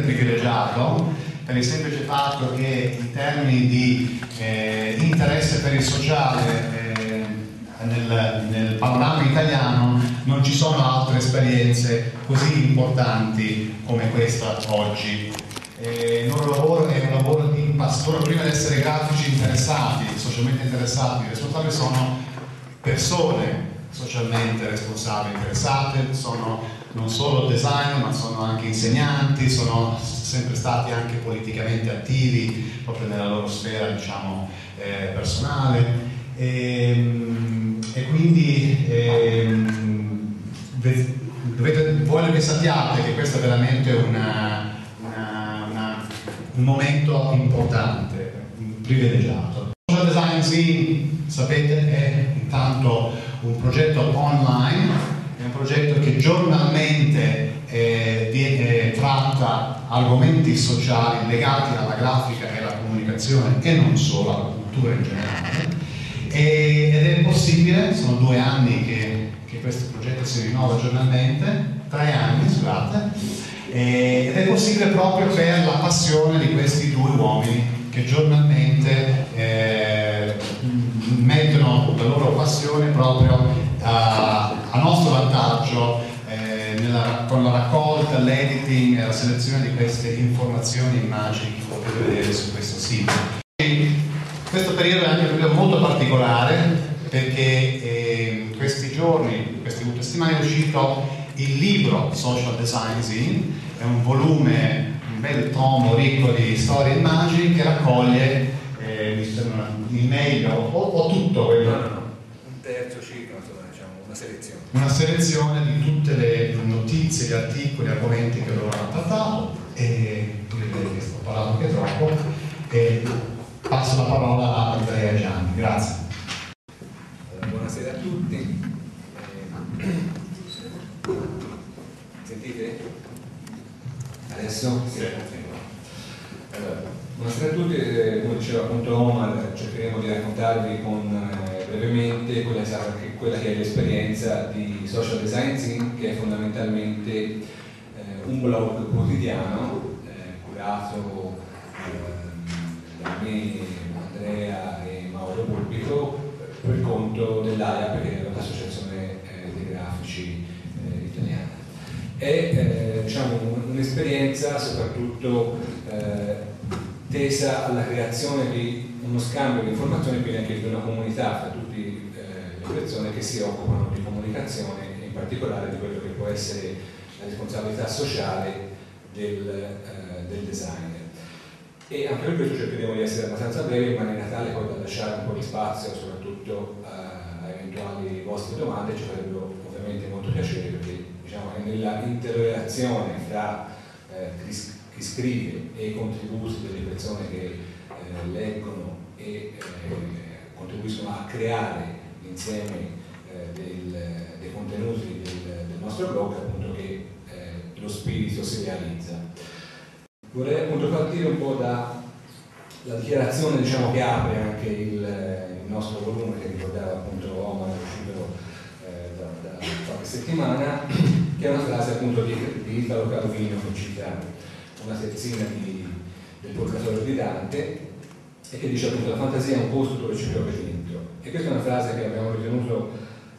privilegiato per il semplice fatto che in termini di eh, interesse per il sociale eh, nel, nel, panorama italiano non ci sono altre esperienze così importanti come questa oggi. Eh, il loro lavoro è un lavoro di impasto. Loro prima di essere grafici interessati, socialmente interessati, responsabili sono persone socialmente responsabili interessate, sono non solo designer ma sono anche insegnanti, sono sempre stati anche politicamente attivi proprio nella loro sfera diciamo, eh, personale e, ehm, e quindi eh, dovete, voglio che sappiate che questo è veramente una, una, una, un momento importante, privilegiato. Social Design Zine, sapete, è intanto un progetto online è un progetto che giornalmente eh, viene, tratta argomenti sociali legati alla grafica e alla comunicazione e non solo, alla cultura in generale. E, ed è possibile, sono due anni che, che questo progetto si rinnova giornalmente, tre anni, scusate, ed è possibile proprio per la passione di questi due uomini che giornalmente eh, mettono la loro passione proprio a, a nostro vantaggio eh, nella, con la raccolta, l'editing e la selezione di queste informazioni e immagini che potete vedere su questo sito. E questo periodo è anche un periodo molto particolare perché eh, questi giorni, in queste ultime settimane è uscito il libro Social Design Zine, è un volume, un bel tomo ricco di storie e immagini che raccoglie eh, il meglio o, o tutto quello. No, no, no. Un terzo circa, una selezione. Una selezione di tutte le notizie, gli articoli, gli argomenti che loro hanno trattato e sto parlando anche troppo e passo la parola a Andrea Gianni. Grazie. buonasera a tutti. Eh, sentite? Adesso? Sì. Allora, buonasera a tutti, eh, come diceva appunto Omar, cercheremo di raccontarvi con eh, brevemente quella, quella, che è l'esperienza di Social Design Zine, che è fondamentalmente eh, un blog quotidiano eh, curato eh, da me, Andrea e Mauro Pubblico per conto dell'AIA, che è l'Associazione eh, dei Grafici eh, Italiana. È eh, diciamo, un'esperienza soprattutto tesa alla creazione di uno scambio di informazioni quindi anche di una comunità fra tutte eh, le persone che si occupano di comunicazione e in particolare di quello che può essere la responsabilità sociale del, eh, del designer. E anche per questo cercheremo di essere abbastanza brevi in maniera tale poi da lasciare un po' di spazio soprattutto a, a eventuali vostre domande, ci farebbe ovviamente molto piacere perché diciamo, nella interrelazione fra eh, chi, chi scrive e i contributi delle persone che eh, leggono e eh, contribuiscono a creare insieme eh, dei contenuti del, del, nostro blog appunto che eh, lo spirito si realizza. Vorrei appunto partire un po' dalla dichiarazione diciamo, che apre anche il, il, nostro volume che ricordava appunto Omar uscito eh, da, da qualche settimana che è una frase appunto di, di Italo Calvino che cita una terzina di, del Purgatorio di Dante e che dice appunto la fantasia è un posto dove ci piove dentro. E questa è una frase che abbiamo ritenuto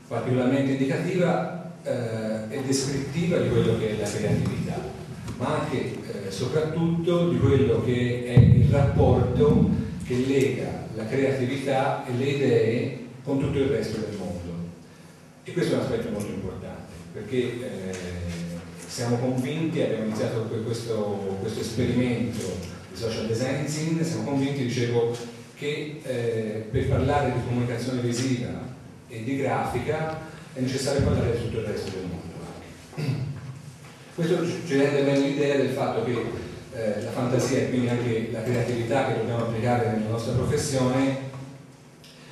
particolarmente indicativa eh, e descrittiva di quello che è la creatività, ma anche eh, soprattutto di quello che è il rapporto che lega la creatività e le idee con tutto il resto del mondo. E questo è un aspetto molto importante, perché eh, siamo convinti, abbiamo iniziato questo, questo esperimento di social design zine, siamo convinti, dicevo, che eh, per parlare di comunicazione visiva e di grafica è necessario parlare di tutto il resto del mondo. Questo ci rende bene l'idea del fatto che eh, la fantasia e quindi anche la creatività che dobbiamo applicare nella nostra professione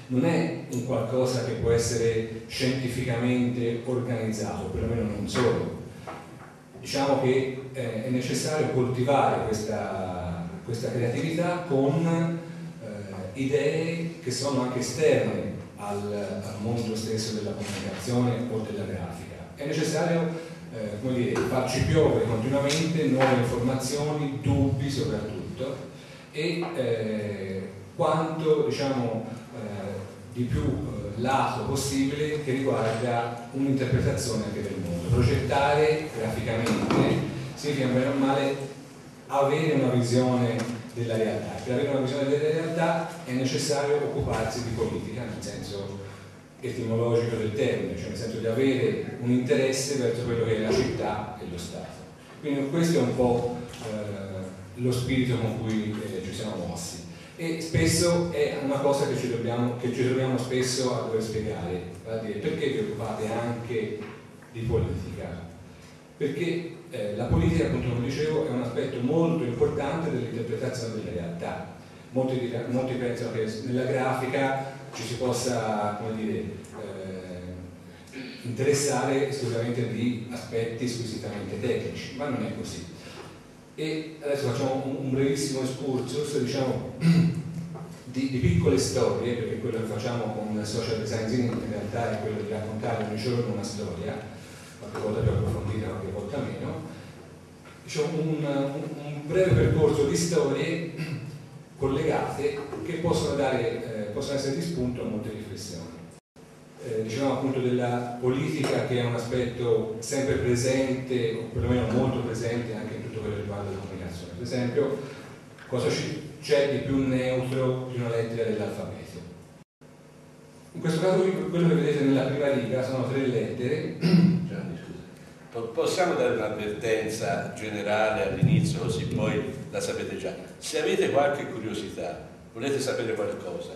non è un qualcosa che può essere scientificamente organizzato, perlomeno non solo. Diciamo che eh, è necessario coltivare questa questa creatività con eh, idee che sono anche esterne al, al, mondo stesso della comunicazione o della grafica. È necessario eh, dire, farci piovere continuamente nuove informazioni, dubbi soprattutto e eh, quanto diciamo, eh, di più eh, lato possibile che riguarda un'interpretazione anche del mondo. Progettare graficamente significa bene o male avere una visione della realtà. Per avere una visione della realtà è necessario occuparsi di politica, nel senso etimologico del termine, cioè nel senso di avere un interesse verso quello che è la città e lo Stato. Quindi questo è un po' eh, lo spirito con cui eh, ci siamo mossi e spesso è una cosa che ci, dobbiamo, che ci troviamo spesso a dover spiegare, vale dire, perché vi occupate anche di politica? Perché eh, la politica, appunto come dicevo, è un aspetto molto importante dell'interpretazione della realtà. Molti, molti pensano che nella grafica ci si possa dire, eh, interessare esclusivamente di aspetti squisitamente tecnici, ma non è così. E adesso facciamo un, un brevissimo excursus diciamo, di, di, piccole storie, perché quello che facciamo con social design in realtà è quello di raccontare ogni giorno una storia, qualche volta più approfondita, qualche volta meno. Diciamo un, un, breve percorso di storie collegate che possono dare possono essere di spunto a molte riflessioni. Eh, dicevamo appunto della politica che è un aspetto sempre presente, o perlomeno molto presente anche in tutto quello che riguarda la comunicazione. Per esempio, cosa c'è di più neutro di una lettera dell'alfabeto? In questo caso quello che vedete nella prima riga sono tre lettere. Possiamo dare un'avvertenza generale all'inizio, così poi la sapete già. Se avete qualche curiosità, volete sapere qualcosa,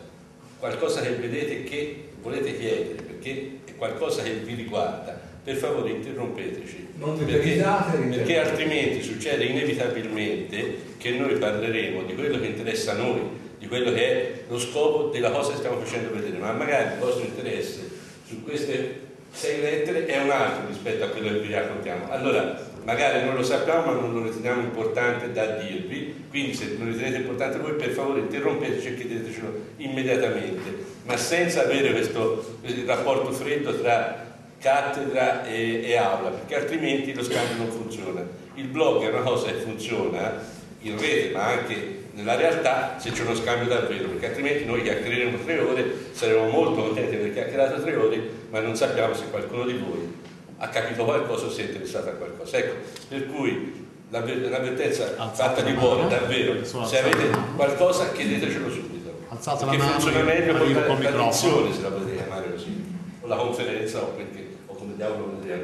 qualcosa che vedete che volete chiedere, perché è qualcosa che vi riguarda, per favore interrompeteci. Non perché, perché altrimenti succede inevitabilmente che noi parleremo di quello che interessa a noi, di quello che è lo scopo della cosa che stiamo facendo vedere, ma magari il vostro interesse su queste sei lettere è un altro rispetto a quello che vi raccontiamo. Allora, magari non lo sappiamo ma non lo riteniamo importante da dirvi, quindi se lo ritenete importante voi per favore interrompeteci e chiedetecelo immediatamente, ma senza avere questo rapporto freddo tra cattedra e, e, aula, perché altrimenti lo scambio non funziona. Il blog è una cosa che funziona in rete, ma anche nella realtà se c'è uno scambio davvero, perché altrimenti noi chiacchiereremo tre ore, saremo molto contenti di aver chiacchierato tre ore, ma non sappiamo se qualcuno di voi ha capito qualcosa o si è interessato a qualcosa. Ecco, per cui l'avvertenza fatta di cuore, davvero, se avete qualcosa chiedetecelo subito. Alzate perché la mano, funziona meglio con la tradizione, se la potete chiamare così, o la conferenza o, perché, o come diavolo lo vediamo.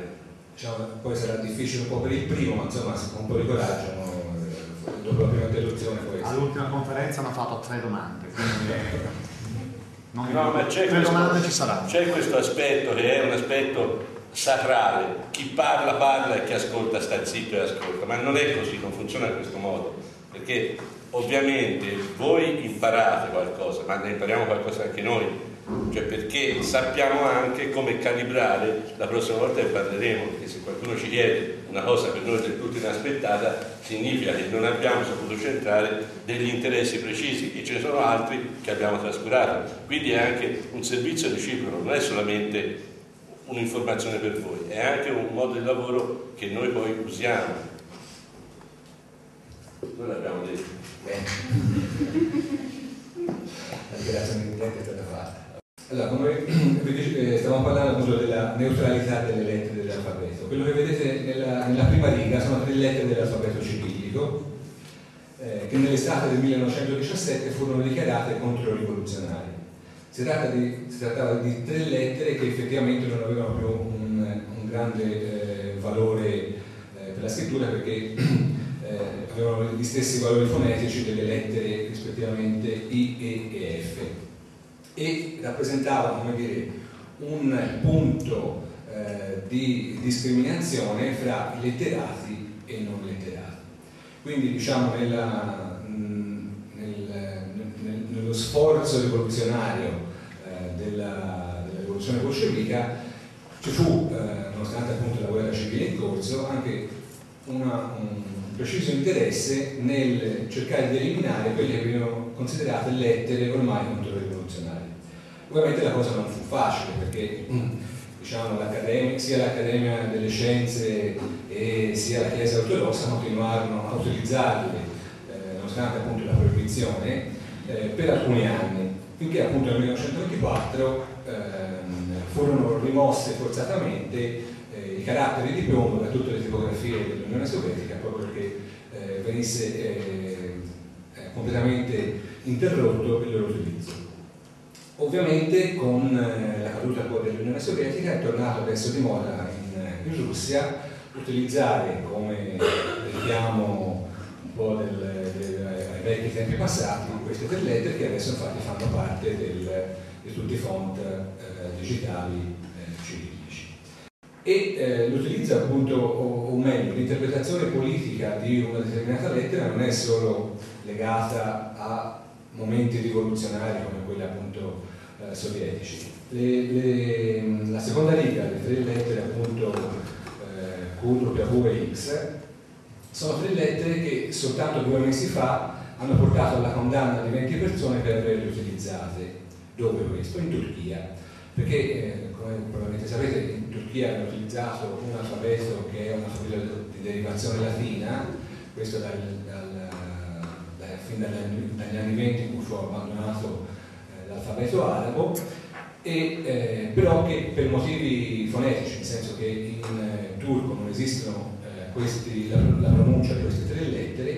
Diciamo, poi sarà difficile un po' per il primo, ma insomma con un po' di coraggio no? dopo la prima interruzione poi. All'ultima conferenza hanno fatto tre domande, quindi non no, ma c'è questo, domande ci saranno. C'è questo aspetto che è un aspetto sacrale, chi parla parla e chi ascolta sta zitto e ascolta, ma non è così, non funziona in questo modo, perché ovviamente voi imparate qualcosa, ma ne impariamo qualcosa anche noi, cioè perché sappiamo anche come calibrare. La prossima volta che parleremo, perché se qualcuno ci chiede una cosa per noi del tutto inaspettata, significa che non abbiamo saputo centrare degli interessi precisi e ce ne sono altri che abbiamo trascurato. Quindi è anche un servizio reciproco, non è solamente un'informazione per voi, è anche un modo di lavoro che noi poi usiamo. Noi l'abbiamo detto. La dichiarazione di è stata fatta. Allora, come eh, stiamo parlando appunto della neutralità delle lettere dell'alfabeto. Quello che vedete nella, nella, prima riga sono tre lettere dell'alfabeto cirillico eh, che nell'estate del 1917 furono dichiarate controrivoluzionarie. Si, di, si, trattava di tre lettere che effettivamente non avevano più un, un grande eh, valore eh, per la scrittura perché eh, avevano gli stessi valori fonetici delle lettere rispettivamente I, E e F e rappresentavano come dire, un punto eh, di discriminazione fra letterati e non letterati. Quindi diciamo nella, nel, nel, nello sforzo rivoluzionario della, della rivoluzione bolscevica ci fu, eh, nonostante appunto la guerra civile in corso, anche una, un preciso interesse nel cercare di eliminare quelle che venivano considerate lettere ormai controrivoluzionarie. Ovviamente la cosa non fu facile perché diciamo, sia l'Accademia delle Scienze e sia la Chiesa ortodossa continuarono a utilizzarli, eh, nonostante appunto la proibizione, eh, per alcuni anni, finché appunto nel 1924 ehm, furono rimosse forzatamente eh, i caratteri di piombo da tutte le tipografie dell'Unione Sovietica proprio perché eh, venisse eh, eh, completamente interrotto il loro utilizzo. Ovviamente con eh, la caduta dell'Unione Sovietica è tornato adesso di moda in, in Russia utilizzare come richiamo un po' del, del, ai vecchi tempi passati queste tre lettere che adesso infatti fanno parte del, di tutti i font eh, digitali eh, cirillici. E eh, l'utilizzo appunto, o, o meglio, l'interpretazione politica di una determinata lettera non è solo legata a momenti rivoluzionari come quelli appunto eh, sovietici. Le, le, la seconda riga, le tre lettere appunto eh, X, sono tre lettere che soltanto due mesi fa hanno portato alla condanna di 20 persone per averle utilizzate. Dove questo? In Turchia. Perché, eh, come probabilmente sapete, in Turchia hanno utilizzato un alfabeto che è un alfabeto di derivazione latina, questo dal, dal, dal, fin dagli, dagli anni 20 in cui fu abbandonato l'alfabeto arabo, e, eh, però che per motivi fonetici, nel senso che in eh, turco non esistono eh, questi, la, la, pronuncia di queste tre lettere,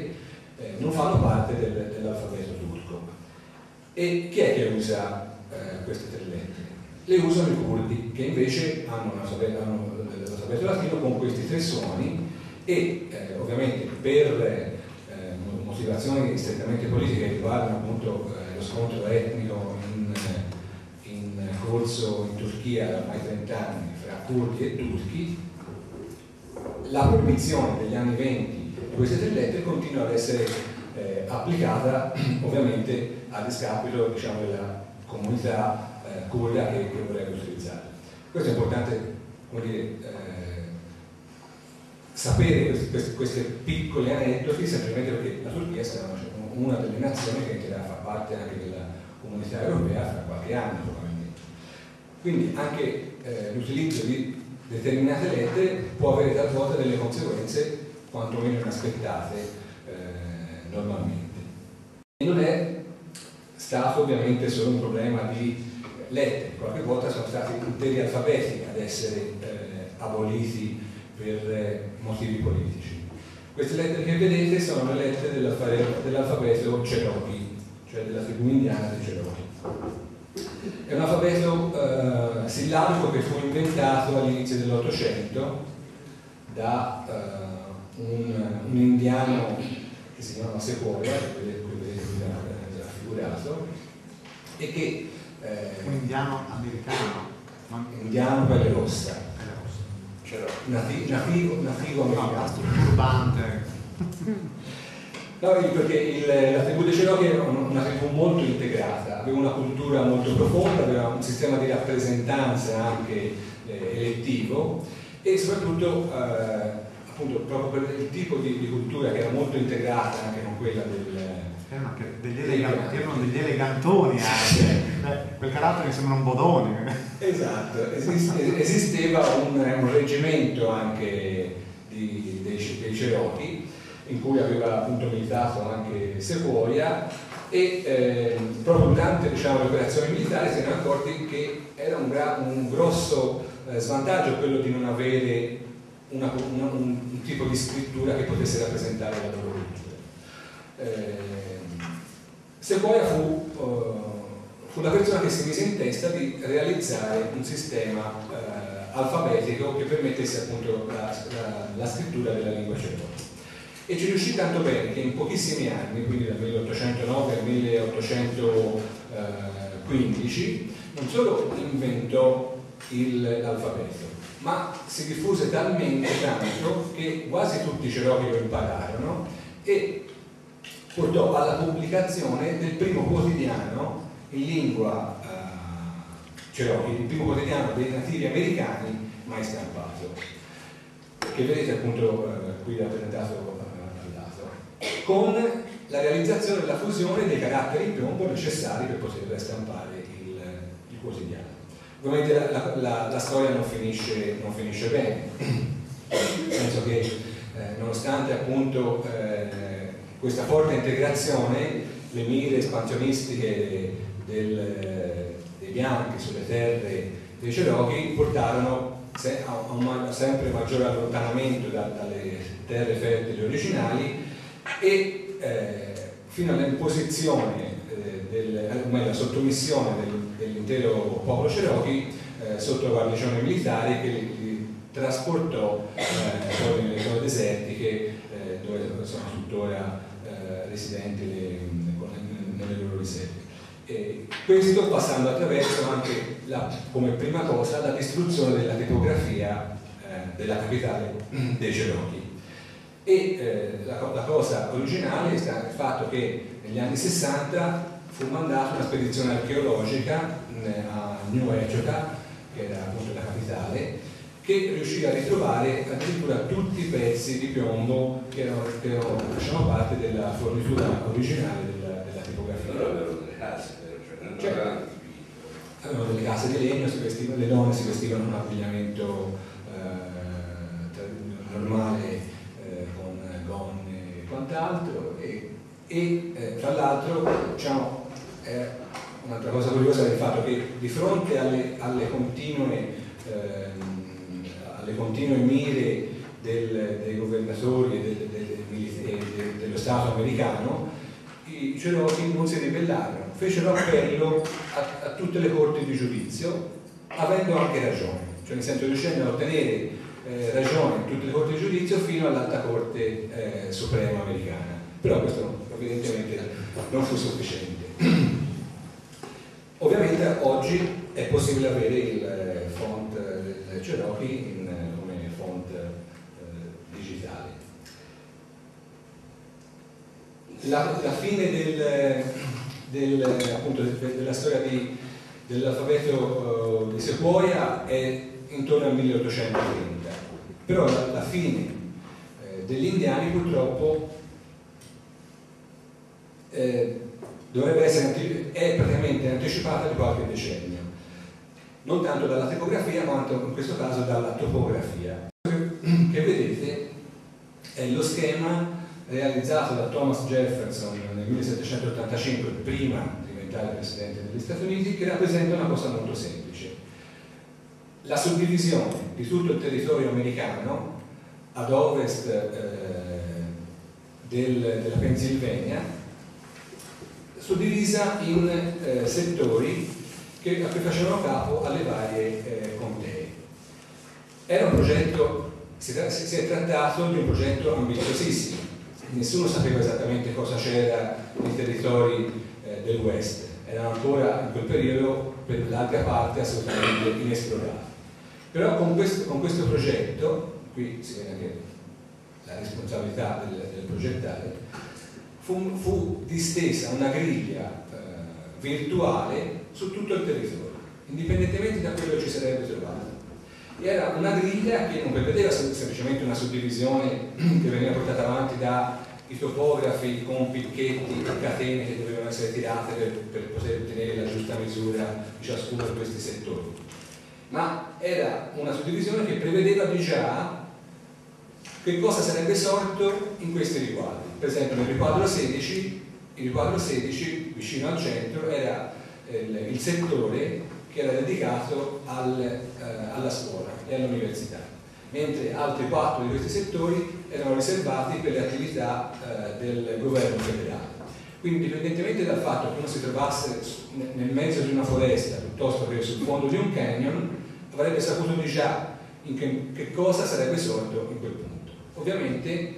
eh, non fanno parte del, dell'alfabeto turco. E chi è che usa eh, queste tre lettere? Le usano i curdi, che invece hanno, l'alfabeto latino con questi tre suoni e eh, ovviamente per motivazioni strettamente politiche che riguardano appunto lo scontro etnico corso in Turchia da ormai 30 anni fra curdi e turchi, la proibizione degli anni 20 di queste tre lettere continua ad essere eh, applicata ovviamente a discapito diciamo, della comunità eh, kurda che, che, vorrebbe utilizzare. Questo è importante dire, eh, sapere questi, questi, questi, piccoli aneddoti semplicemente perché la Turchia sarà una delle nazioni che entrerà a far parte anche della comunità europea fra qualche anno. Quindi anche eh, l'utilizzo di determinate lettere può avere talvolta delle conseguenze quantomeno inaspettate eh, normalmente. E non è stato ovviamente solo un problema di lettere, qualche volta sono stati interi alfabeti ad essere eh, aboliti per eh, motivi politici. Queste lettere che vedete sono le lettere dell'alfabeto, dell'alfabeto Cherokee, cioè della tribù indiana dei Cherokee. È un alfabeto eh, sillabico che fu inventato all'inizio dell'Ottocento da eh, un, un, indiano che si chiamava Sequoia, che vedete qui raffigurato, e che... Eh, un indiano americano. Indiano pelle rossa Nativo, nativo, nativo americano. turbante. No, perché il, la tribù dei Cherokee era una tribù molto integrata, aveva una cultura molto profonda, aveva un sistema di rappresentanza anche eh, elettivo e soprattutto eh, appunto proprio per il tipo di, di, cultura che era molto integrata anche con quella del, erano anche degli, elegant, erano degli elegantoni anche. Beh, quel carattere mi sembra un bodone. Esatto, esisteva un, un, reggimento anche di, dei, dei Cherokee in cui aveva appunto militato anche Sequoia e eh, proprio durante diciamo, le operazioni militari si erano accorti che era un, un grosso eh, svantaggio quello di non avere una, una, un, un, tipo di scrittura che potesse rappresentare la loro cultura. Eh, Sequoia fu, uh, fu, la persona che si mise in testa di realizzare un sistema uh, alfabetico che permettesse appunto la, la, la scrittura della lingua cherokee. E ci riuscì tanto bene che in pochissimi anni, quindi dal 1809 al 1815, non solo inventò l'alfabeto, ma si diffuse talmente tanto che quasi tutti i Cherokee lo impararono e portò alla pubblicazione del primo quotidiano in lingua uh, Cherokee, il primo quotidiano dei nativi americani mai stampato, che vedete appunto uh, qui rappresentato con la realizzazione della fusione dei caratteri in piombo necessari per poter stampare il, il quotidiano. Ovviamente la, la, la storia non finisce, non finisce, bene, penso che eh, nonostante appunto eh, questa forte integrazione, le mire espansionistiche del, dei bianchi sulle terre dei Cherokee portarono a un sempre maggiore allontanamento da, dalle terre fertili originali e eh, fino all'imposizione, eh, eh, la sottomissione del, dell'intero popolo Cherokee eh, sotto guarnigione militare che li, li trasportò eh, poi nelle zone desertiche eh, dove sono tuttora residenti le, nelle loro riserve. E questo passando attraverso anche la, come prima cosa la distruzione della tipografia eh, della capitale dei Cherokee. E eh, la, la, cosa originale è stato il fatto che negli anni 60 fu mandata una spedizione archeologica a New Ejoka, che era appunto la capitale, che riuscì a ritrovare addirittura tutti i pezzi di piombo che, erano, che facevano parte della fornitura originale della, della tipografia. Allora avevano delle case, cioè non cioè, avevano delle case di legno, le donne si vestivano un abbigliamento eh, normale quant'altro e, e eh, tra l'altro diciamo, un'altra cosa curiosa è il fatto che di fronte alle, alle, continue, ehm, alle continue, mire del, dei governatori del, del, dello Stato americano, i Cherokee non si ribellarono, fecero appello a, a, tutte le corti di giudizio, avendo anche ragione, cioè nel senso riuscendo a ottenere eh, ragione in tutte le corti di giudizio fino all'Alta Corte eh, Suprema americana. Però questo evidentemente non fu sufficiente. Ovviamente oggi è possibile avere il eh, font del Cherokee in, eh, come font eh, digitale. La, la fine del, del, appunto, della storia dell'alfabeto uh, di Sequoia è intorno al 1830, però la, fine eh, degli indiani purtroppo eh, dovrebbe essere è praticamente anticipata di qualche decennio, non tanto dalla tipografia quanto in questo caso dalla topografia. Che vedete è lo schema realizzato da Thomas Jefferson nel 1785, prima di diventare presidente degli Stati Uniti, che rappresenta una cosa molto semplice. La suddivisione di tutto il territorio americano ad ovest eh, del, della Pennsylvania suddivisa in eh, settori che, a cui facevano capo alle varie eh, contee. Era un progetto, si, si, è trattato di un progetto ambiziosissimo, nessuno sapeva esattamente cosa c'era nei territori eh, del West, erano ancora in quel periodo per larga parte assolutamente inesplorati. Però con questo, con questo progetto, qui si vede anche la responsabilità del, del progettare, fu, fu distesa una griglia eh, virtuale su tutto il territorio, indipendentemente da quello che ci sarebbe trovato. Era una griglia che non prevedeva semplicemente una suddivisione che veniva portata avanti dai topografi con picchetti catene che dovevano essere tirate per, per poter ottenere la giusta misura di ciascuno di questi settori. Ma era una suddivisione che prevedeva di già che cosa sarebbe sorto in questi riquadri. Per esempio nel riquadro 16, il riquadro 16 vicino al centro era eh, il settore che era dedicato al, eh, alla scuola e all'università, mentre altri quattro di questi settori erano riservati per le attività eh, del governo federale. Quindi indipendentemente dal fatto che uno si trovasse nel mezzo di una foresta piuttosto che sul fondo di un canyon, avrebbe saputo già in che, che cosa sarebbe sorto in quel punto. Ovviamente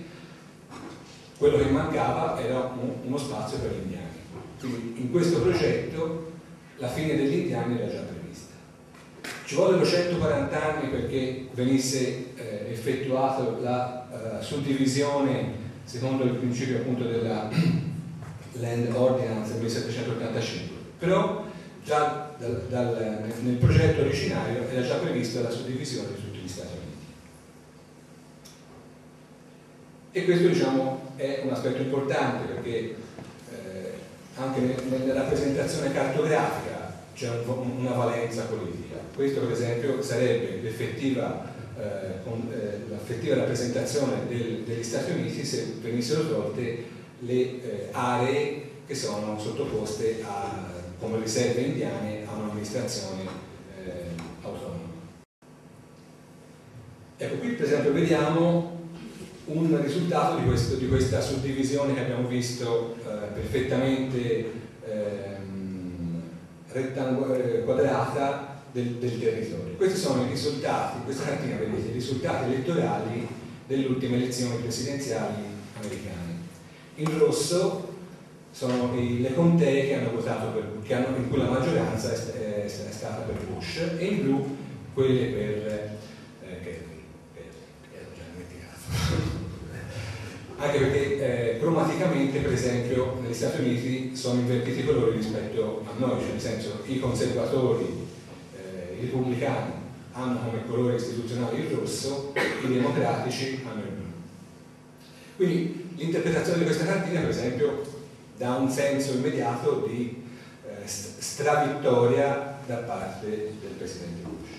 quello che mancava era uno spazio per gli indiani. Quindi in questo progetto la fine degli indiani era già prevista. Ci vollero 140 anni perché venisse eh, effettuata la uh, suddivisione secondo il principio appunto della Land Ordinance del 1785, però già dal, dal, nel progetto originario era già prevista la suddivisione di tutti gli Stati Uniti. E questo diciamo, è un aspetto importante perché eh, anche nella rappresentazione cartografica c'è un, una valenza politica. Questo per esempio sarebbe l'effettiva eh, eh, rappresentazione del, degli Stati Uniti se venissero tolte le eh, aree che sono sottoposte a, come riserve indiane a un'amministrazione eh, autonoma. Ecco, qui per esempio vediamo un risultato di, questo, di questa suddivisione che abbiamo visto eh, perfettamente ehm, eh, quadrata del, del, territorio. Questi sono i risultati, questa cartina vedete, i risultati elettorali delle ultime elezioni presidenziali americane. In rosso sono le contee che hanno votato per, che hanno, in cui la maggioranza è, è, è, stata per Bush e in blu quelle per anche perché eh, cromaticamente per esempio negli Stati Uniti sono invertiti i colori rispetto a noi, cioè nel senso i conservatori, eh, i repubblicani hanno come colore istituzionale il rosso, i democratici hanno il blu. Quindi l'interpretazione di questa cartina per esempio dà un senso immediato di eh, stravittoria da parte del Presidente Bush.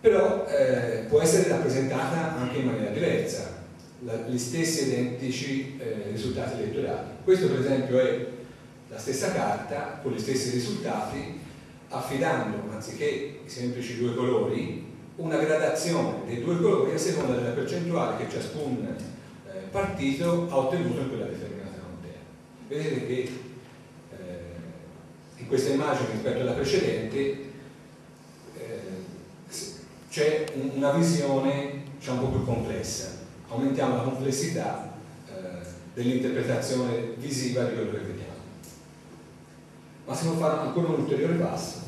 Però eh, può essere rappresentata anche in maniera diversa la, gli stessi identici eh, risultati elettorali. Questo per esempio è la stessa carta con gli stessi risultati affidando, anziché i semplici due colori, una gradazione dei due colori a seconda della percentuale che ciascun partito ha ottenuto quella determinata contea. Vedete che eh, in questa immagine rispetto alla precedente eh, c'è un, una visione diciamo, un po' più complessa aumentiamo la complessità eh, dell'interpretazione visiva di quello che vediamo. Ma si può fare ancora un ulteriore passo.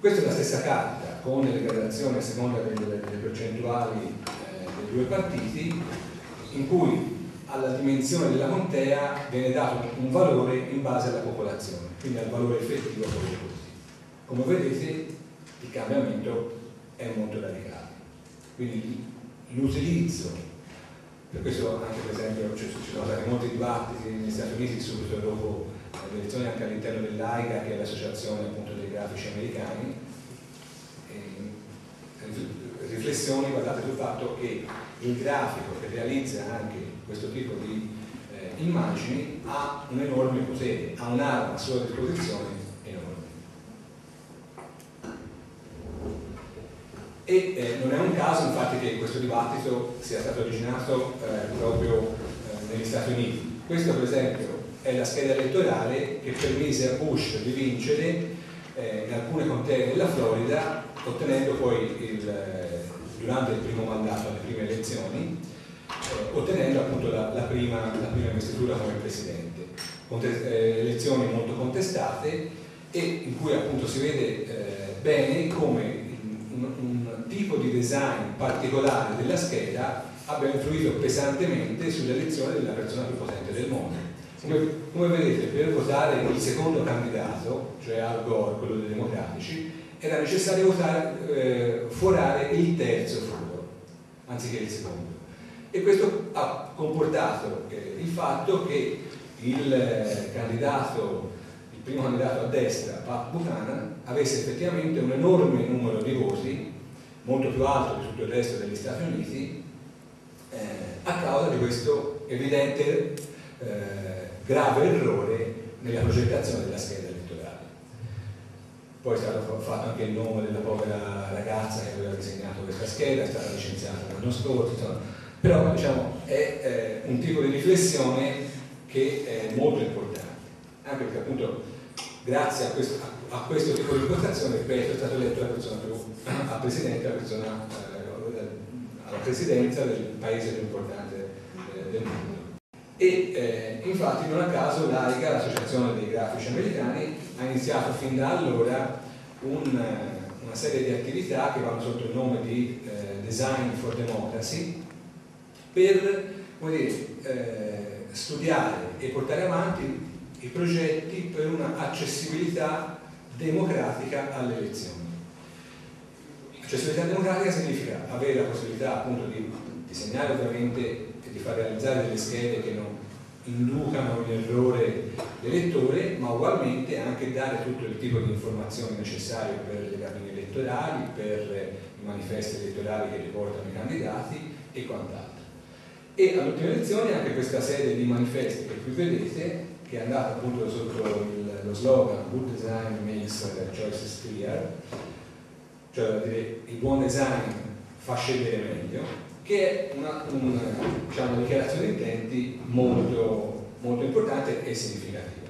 Questa è la stessa carta con le gradazioni a seconda delle, delle percentuali eh, dei due partiti, in cui alla dimensione della contea viene dato un valore in base alla popolazione, quindi al valore effettivo dei voti. Come vedete il cambiamento è molto radicale. Quindi l'utilizzo, per questo anche per esempio ci sono stati molti dibattiti negli Stati Uniti subito dopo le elezioni anche all'interno dell'AIGA che è l'associazione appunto dei grafici americani, riflessioni guardate sul fatto che il grafico che realizza anche questo tipo di eh, immagini ha un enorme potere, ha un'arma a sua disposizione e eh, non è un caso infatti che questo dibattito sia stato originato eh, proprio eh, negli Stati Uniti. Questo per esempio è la scheda elettorale che permise a Bush di vincere eh, in alcune contee della Florida ottenendo poi il, eh, durante il primo mandato alle prime elezioni eh, ottenendo appunto la, la, prima, la, prima, investitura come presidente. Conte elezioni molto contestate e in cui appunto si vede bene come un, un tipo di design particolare della scheda abbia influito pesantemente sull'elezione della persona più potente del mondo. Come, come, vedete, per votare il secondo candidato, cioè Al Gore, quello dei democratici, era necessario votare, eh, forare il terzo furo, anziché il secondo. E questo ha comportato eh, il fatto che il eh, candidato primo candidato a destra, Pat Buchanan, avesse effettivamente un enorme numero di voti, molto più alto di tutto il resto degli Stati Uniti, eh, a causa di questo evidente eh, grave errore nella progettazione della scheda. Poi è stato fatto anche il nome della povera ragazza che aveva disegnato questa scheda, è stata licenziata l'anno scorso, insomma. però diciamo, è eh, un tipo di riflessione che è molto importante, anche perché appunto grazie a questo, a questo, tipo di impostazione Petro è stato eletto la persona più a presidente, la persona eh, alla presidenza del paese più importante eh, del mondo. E eh, infatti non a caso l'AIGA, l'Associazione dei Grafici Americani, ha iniziato fin da allora un, una serie di attività che vanno sotto il nome di eh, Design for Democracy per dire, eh, studiare e portare avanti i progetti per un'accessibilità democratica alle elezioni. Accessibilità democratica significa avere la possibilità appunto di disegnare ovviamente e di far realizzare delle schede che non inducano in errore l'elettore, ma ugualmente anche dare tutto il tipo di informazioni necessarie per le cabine elettorali, per i manifesti elettorali che riportano i candidati e quant'altro. E all'ultima elezione anche questa serie di manifesti che qui vedete, che è andata appunto sotto il, lo slogan Good Design Makes Choices Clear, cioè il buon design fa scegliere meglio, che è una, una diciamo, dichiarazione di intenti molto, molto importante e significativa.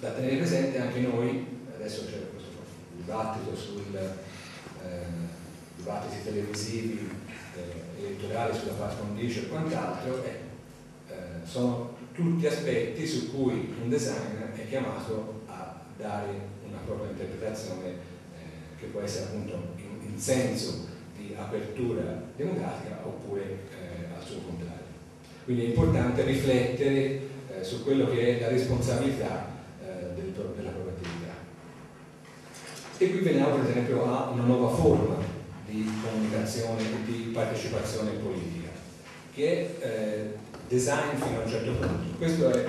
Da tenere presente anche noi, adesso c'è questo dibattito sui eh, dibattiti televisivi eh, elettorali sulla part condition e quant'altro, eh, sono tutti aspetti su cui un designer è chiamato a dare una propria interpretazione eh, che può essere appunto in, in, senso apertura democratica oppure eh, al suo contrario. Quindi è importante riflettere eh, su quello che è la responsabilità del, della propria attività. E qui veniamo per esempio a una nuova forma di comunicazione e di partecipazione politica, che è eh, design fino a un certo punto. Questo è,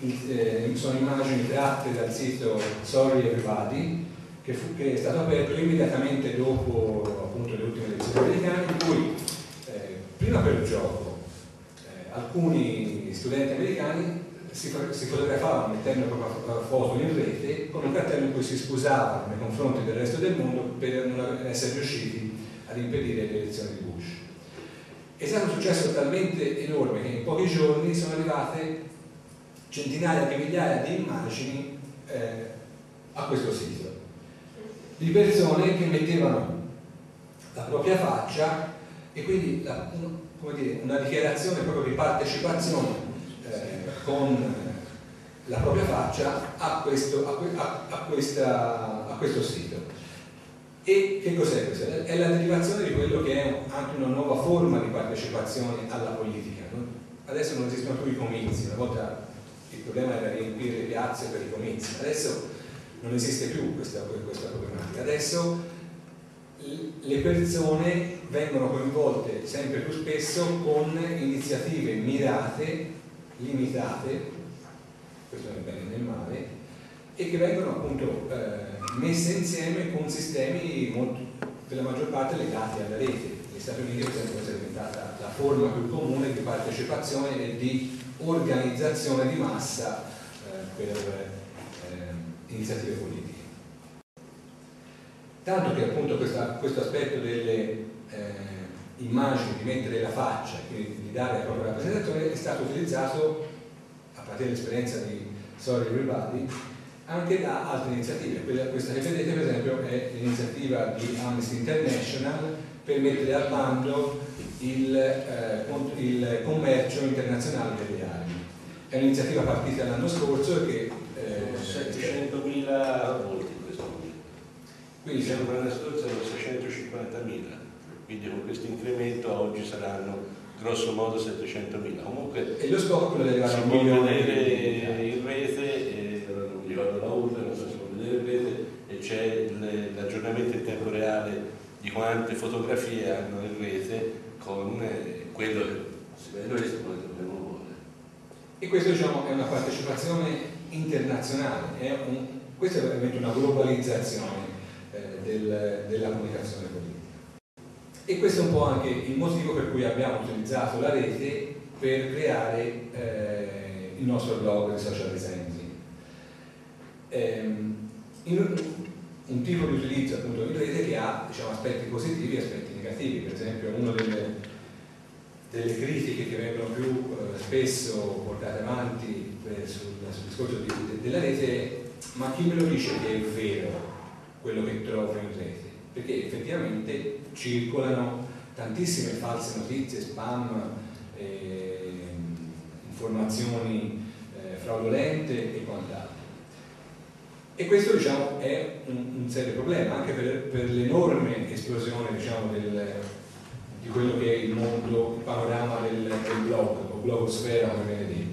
eh, sono immagini tratte dal sito Sorry Everybody, che, fu, che, è stato aperto immediatamente dopo appunto, le ultime elezioni americane, in cui eh, prima per gioco eh, alcuni studenti americani si, si fotografavano mettendo la propria foto in rete con un cartello in cui si scusavano nei confronti del resto del mondo per non essere riusciti ad impedire le elezioni di Bush. È stato un successo talmente enorme che in pochi giorni sono arrivate centinaia di migliaia di immagini eh, a questo sito di persone che mettevano la propria faccia e quindi la, un, dire, una dichiarazione proprio di partecipazione con la propria faccia a questo, a, a, questa, a questo sito. E che cos'è questo? È la derivazione di quello che è anche una nuova forma di partecipazione alla politica. Adesso non esistono più i comizi, una volta il problema era riempire le piazze per i comizi, adesso non esiste più questa, questa problematica. Adesso le persone vengono coinvolte sempre più spesso con iniziative mirate limitate, questo nel bene e nel male, e che vengono appunto eh, messe insieme con sistemi molto, per la maggior parte legati alla rete. Negli Stati Uniti per esempio è diventata la forma più comune di partecipazione e di organizzazione di massa eh, per eh, iniziative politiche. Tanto che appunto questa, questo aspetto delle eh, immagini, di mettere la faccia, quindi di dare la propria rappresentazione, è stato utilizzato, a partire dall'esperienza di Sorry Everybody, anche da altre iniziative. Questa che vedete per esempio è l'iniziativa di Amnesty International per mettere al bando il, eh, il commercio internazionale delle armi. È un'iniziativa partita l'anno scorso che... Eh, 700.000 voti in questo momento. Quindi siamo l'anno scorso erano 650.000 quindi con questo incremento oggi saranno grosso modo 700.000. Comunque e lo scopo è quello si può vedere in rete, eh, non ricordo la urna, non so se può vedere in rete, e c'è l'aggiornamento in tempo reale di quante fotografie hanno in rete con eh, quello che si vede questo che dobbiamo vuole. E questo diciamo, è una partecipazione internazionale, è un, questa è veramente una globalizzazione eh, del, della comunicazione politica. E questo è un po' anche il motivo per cui abbiamo utilizzato la rete per creare eh, il nostro blog di social design. Ehm, un, tipo di utilizzo appunto in rete che ha diciamo, aspetti positivi e aspetti negativi, per esempio una delle, delle critiche che vengono più eh, spesso portate avanti per, sul, sul, discorso di, de, della rete ma chi me lo dice che è vero quello che trovo in rete? perché effettivamente circolano tantissime false notizie, spam, eh, informazioni eh, fraudolente e quant'altro. E questo diciamo, è un, un, serio problema anche per, per l'enorme esplosione diciamo, del, di quello che è il mondo, il panorama del, del blog o blogosfera come viene detto.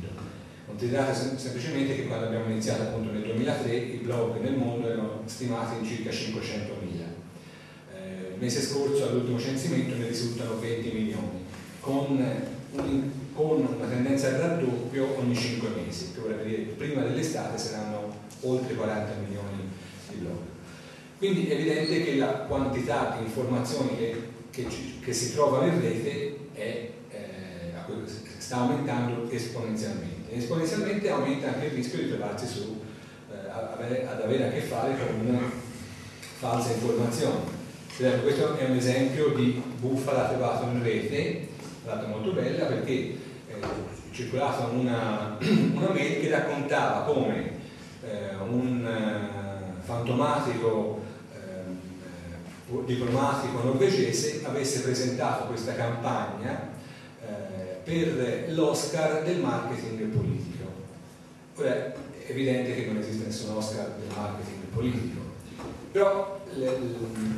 Considerate sem semplicemente che quando abbiamo iniziato appunto nel 2003 i blog nel mondo erano stimati in circa 500.000 il mese scorso all'ultimo censimento ne risultano 20 milioni, con un, con una tendenza al raddoppio ogni 5 mesi, che vorrebbe dire che prima dell'estate saranno oltre 40 milioni di blog. Quindi è evidente che la quantità di informazioni che, che, che si trovano in rete è, eh, sta aumentando esponenzialmente. Esponenzialmente aumenta anche il rischio di trovarsi su, eh, ad avere a che fare con false informazioni. Questo è un esempio di bufala trovato in rete, l'altro molto bella perché eh, circolata una, una mail che raccontava come eh, un eh, fantomatico eh, diplomatico norvegese avesse presentato questa campagna per l'Oscar del marketing politico. Ora è evidente che non esiste nessun Oscar del marketing politico, però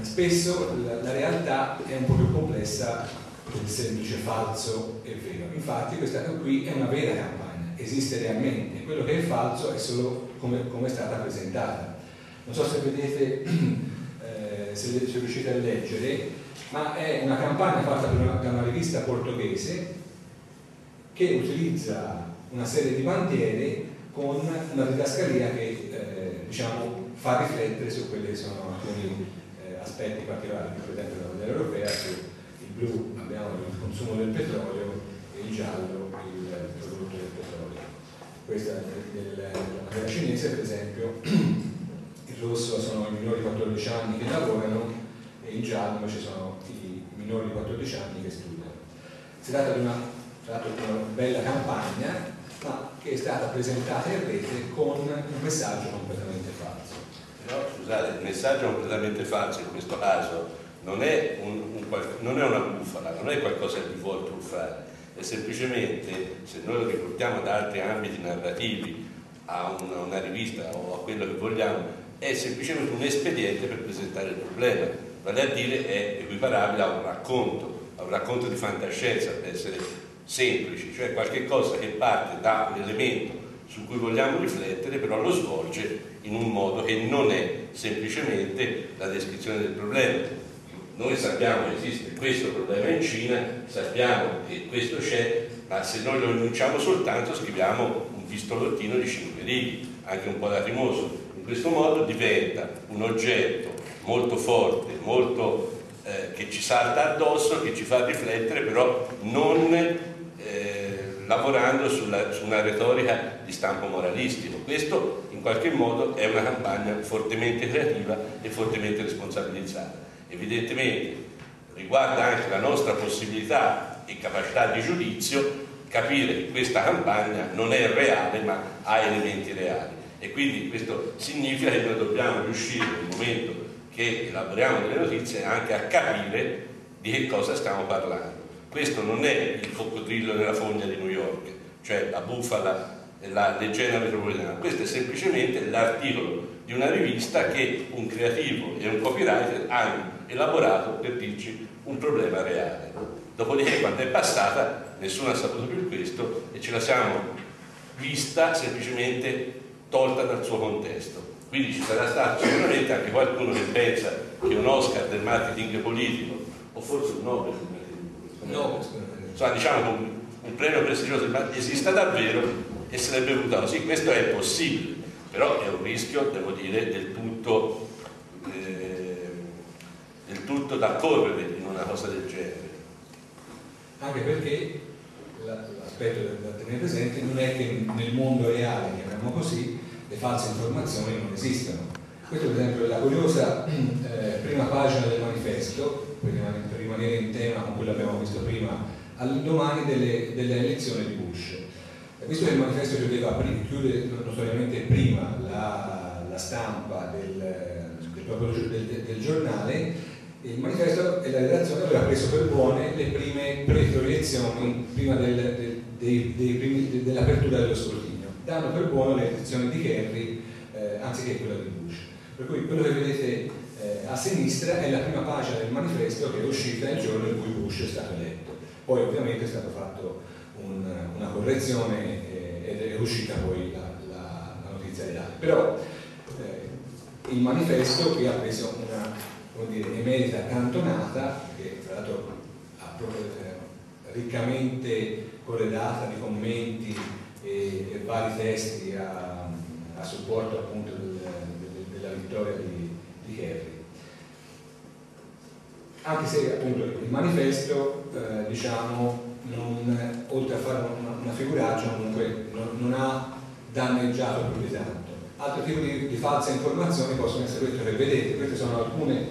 spesso la, realtà è un po' più complessa del semplice falso e vero. Infatti questa qui è una vera campagna, esiste realmente, quello che è falso è solo come, come è stata presentata. Non so se vedete, eh, se, se riuscite a leggere, ma è una campagna fatta da una rivista portoghese che utilizza una serie di bandiere con una didascalia che eh, diciamo, fa riflettere su quelli che sono alcuni eh, aspetti particolari, per esempio nella bandiera europea, sul blu abbiamo il consumo del petrolio e il giallo il prodotto del petrolio. Questa della bandiera cinese, per esempio, il rosso sono i minori di 14 anni che lavorano e il giallo invece sono i minori di 14 anni che studiano. Si tratta di una, di una bella campagna, ma che è stata presentata in rete con un messaggio completamente falso. Però scusate, il messaggio completamente falso in questo caso non è, un, un, non è una bufala, non è qualcosa di vuol truffare, è semplicemente, se noi lo riportiamo da altri ambiti narrativi a una, una rivista o a quello che vogliamo, è semplicemente un espediente per presentare il problema, vale a dire è equiparabile a un racconto, a un racconto di fantascienza, per essere semplici, cioè qualche cosa che parte da un elemento su cui vogliamo riflettere, però lo svolge in un modo che non è semplicemente la descrizione del problema. Noi sappiamo che esiste questo problema in Cina, sappiamo che questo c'è, ma se noi lo enunciamo soltanto scriviamo un pistolottino di 5 righe, anche un po' lacrimoso. In questo modo diventa un oggetto molto forte, molto, eh, che ci salta addosso, che ci fa riflettere, però non lavorando sulla, su una retorica di stampo moralistico. Questo in qualche modo è una campagna fortemente creativa e fortemente responsabilizzata. Evidentemente riguarda anche la nostra possibilità e capacità di giudizio capire che questa campagna non è reale ma ha elementi reali e quindi questo significa che noi dobbiamo riuscire nel momento che elaboriamo delle notizie anche a capire di che cosa stiamo parlando questo non è il coccodrillo nella fogna di New York, cioè la bufala la leggenda metropolitana, questo è semplicemente l'articolo di una rivista che un creativo e un copywriter hanno elaborato per dirci un problema reale. Dopodiché quando è passata nessuno ha saputo più questo e ce la siamo vista semplicemente tolta dal suo contesto. Quindi ci sarà stato sicuramente anche qualcuno che pensa che un Oscar del marketing politico o forse un Nobel no, insomma, diciamo un, un premio prestigioso esista davvero e sarebbe voluto sì, questo è possibile, però è un rischio, devo dire, del tutto, eh, del tutto da correre in una cosa del genere. Anche perché l'aspetto da tenere presente non è che nel mondo reale, chiamiamo così, le false informazioni non esistono. Questa per esempio è la curiosa eh, prima pagina del manifesto per rimanere in tema con quello che abbiamo visto prima, all'indomani delle, elezioni di Bush. Visto che il manifesto chiudeva, chiude notoriamente prima la, la stampa del, del, del, del, giornale, il manifesto e la redazione aveva preso per buone le prime pretroiezioni prima del, dell'apertura dello scrutinio, dando per buono le elezioni di Kerry eh, anziché quella di Bush. Per cui quello che vedete eh, a sinistra è la prima pagina del manifesto che è uscita il giorno in cui Bush è stato eletto. Poi ovviamente è stato fatto un, una correzione eh, ed è uscita poi la, la, la notizia reale. Però eh, il manifesto qui ha preso una emerita cantonata, che tra l'altro ha eh, riccamente corredata di commenti e, e vari testi a, a supporto appunto del, del, della vittoria di Kerry. Anche se appunto il manifesto eh, diciamo non, oltre a fare una, una figuraccia comunque non, non, ha danneggiato più di tanto. Altri tipi di, di false informazioni possono essere queste che vedete. Queste sono alcune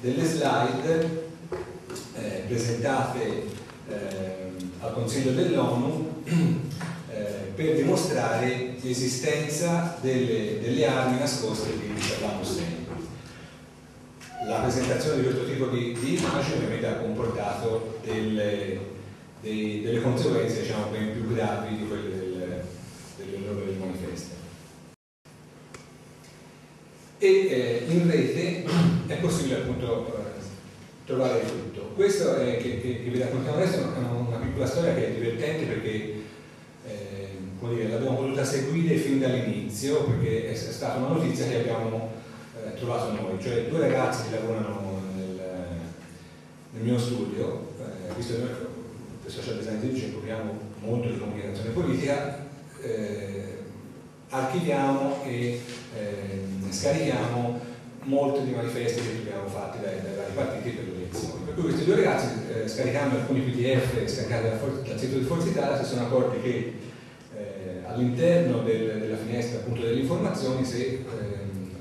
delle slide eh, presentate eh, al Consiglio dell'ONU eh, per dimostrare l'esistenza delle, delle, armi nascoste di Saddam Hussein la presentazione di questo tipo di, di immagini ovviamente ha comportato delle, dei, delle conseguenze diciamo, ben più gravi di quelle del, dell'errore del manifesto. E eh, in rete è possibile appunto eh, trovare tutto. Questo è, che, che, che, vi raccontiamo adesso è una, una, piccola storia che è divertente perché eh, l'abbiamo voluta seguire fin dall'inizio perché è, è stata una notizia che abbiamo eh, trovato noi, cioè due ragazzi che lavorano nel, nel mio studio, eh, visto che noi per social design ci occupiamo molto di comunicazione politica, eh, archiviamo e ehm, scarichiamo molti dei manifesti che abbiamo fatti dai, dai vari partiti per le elezioni. Per cui questi due ragazzi, eh, scaricando alcuni PDF scaricati dal, dal sito di Forza Italia, si sono accorti che eh, all'interno del, della finestra delle informazioni, se eh,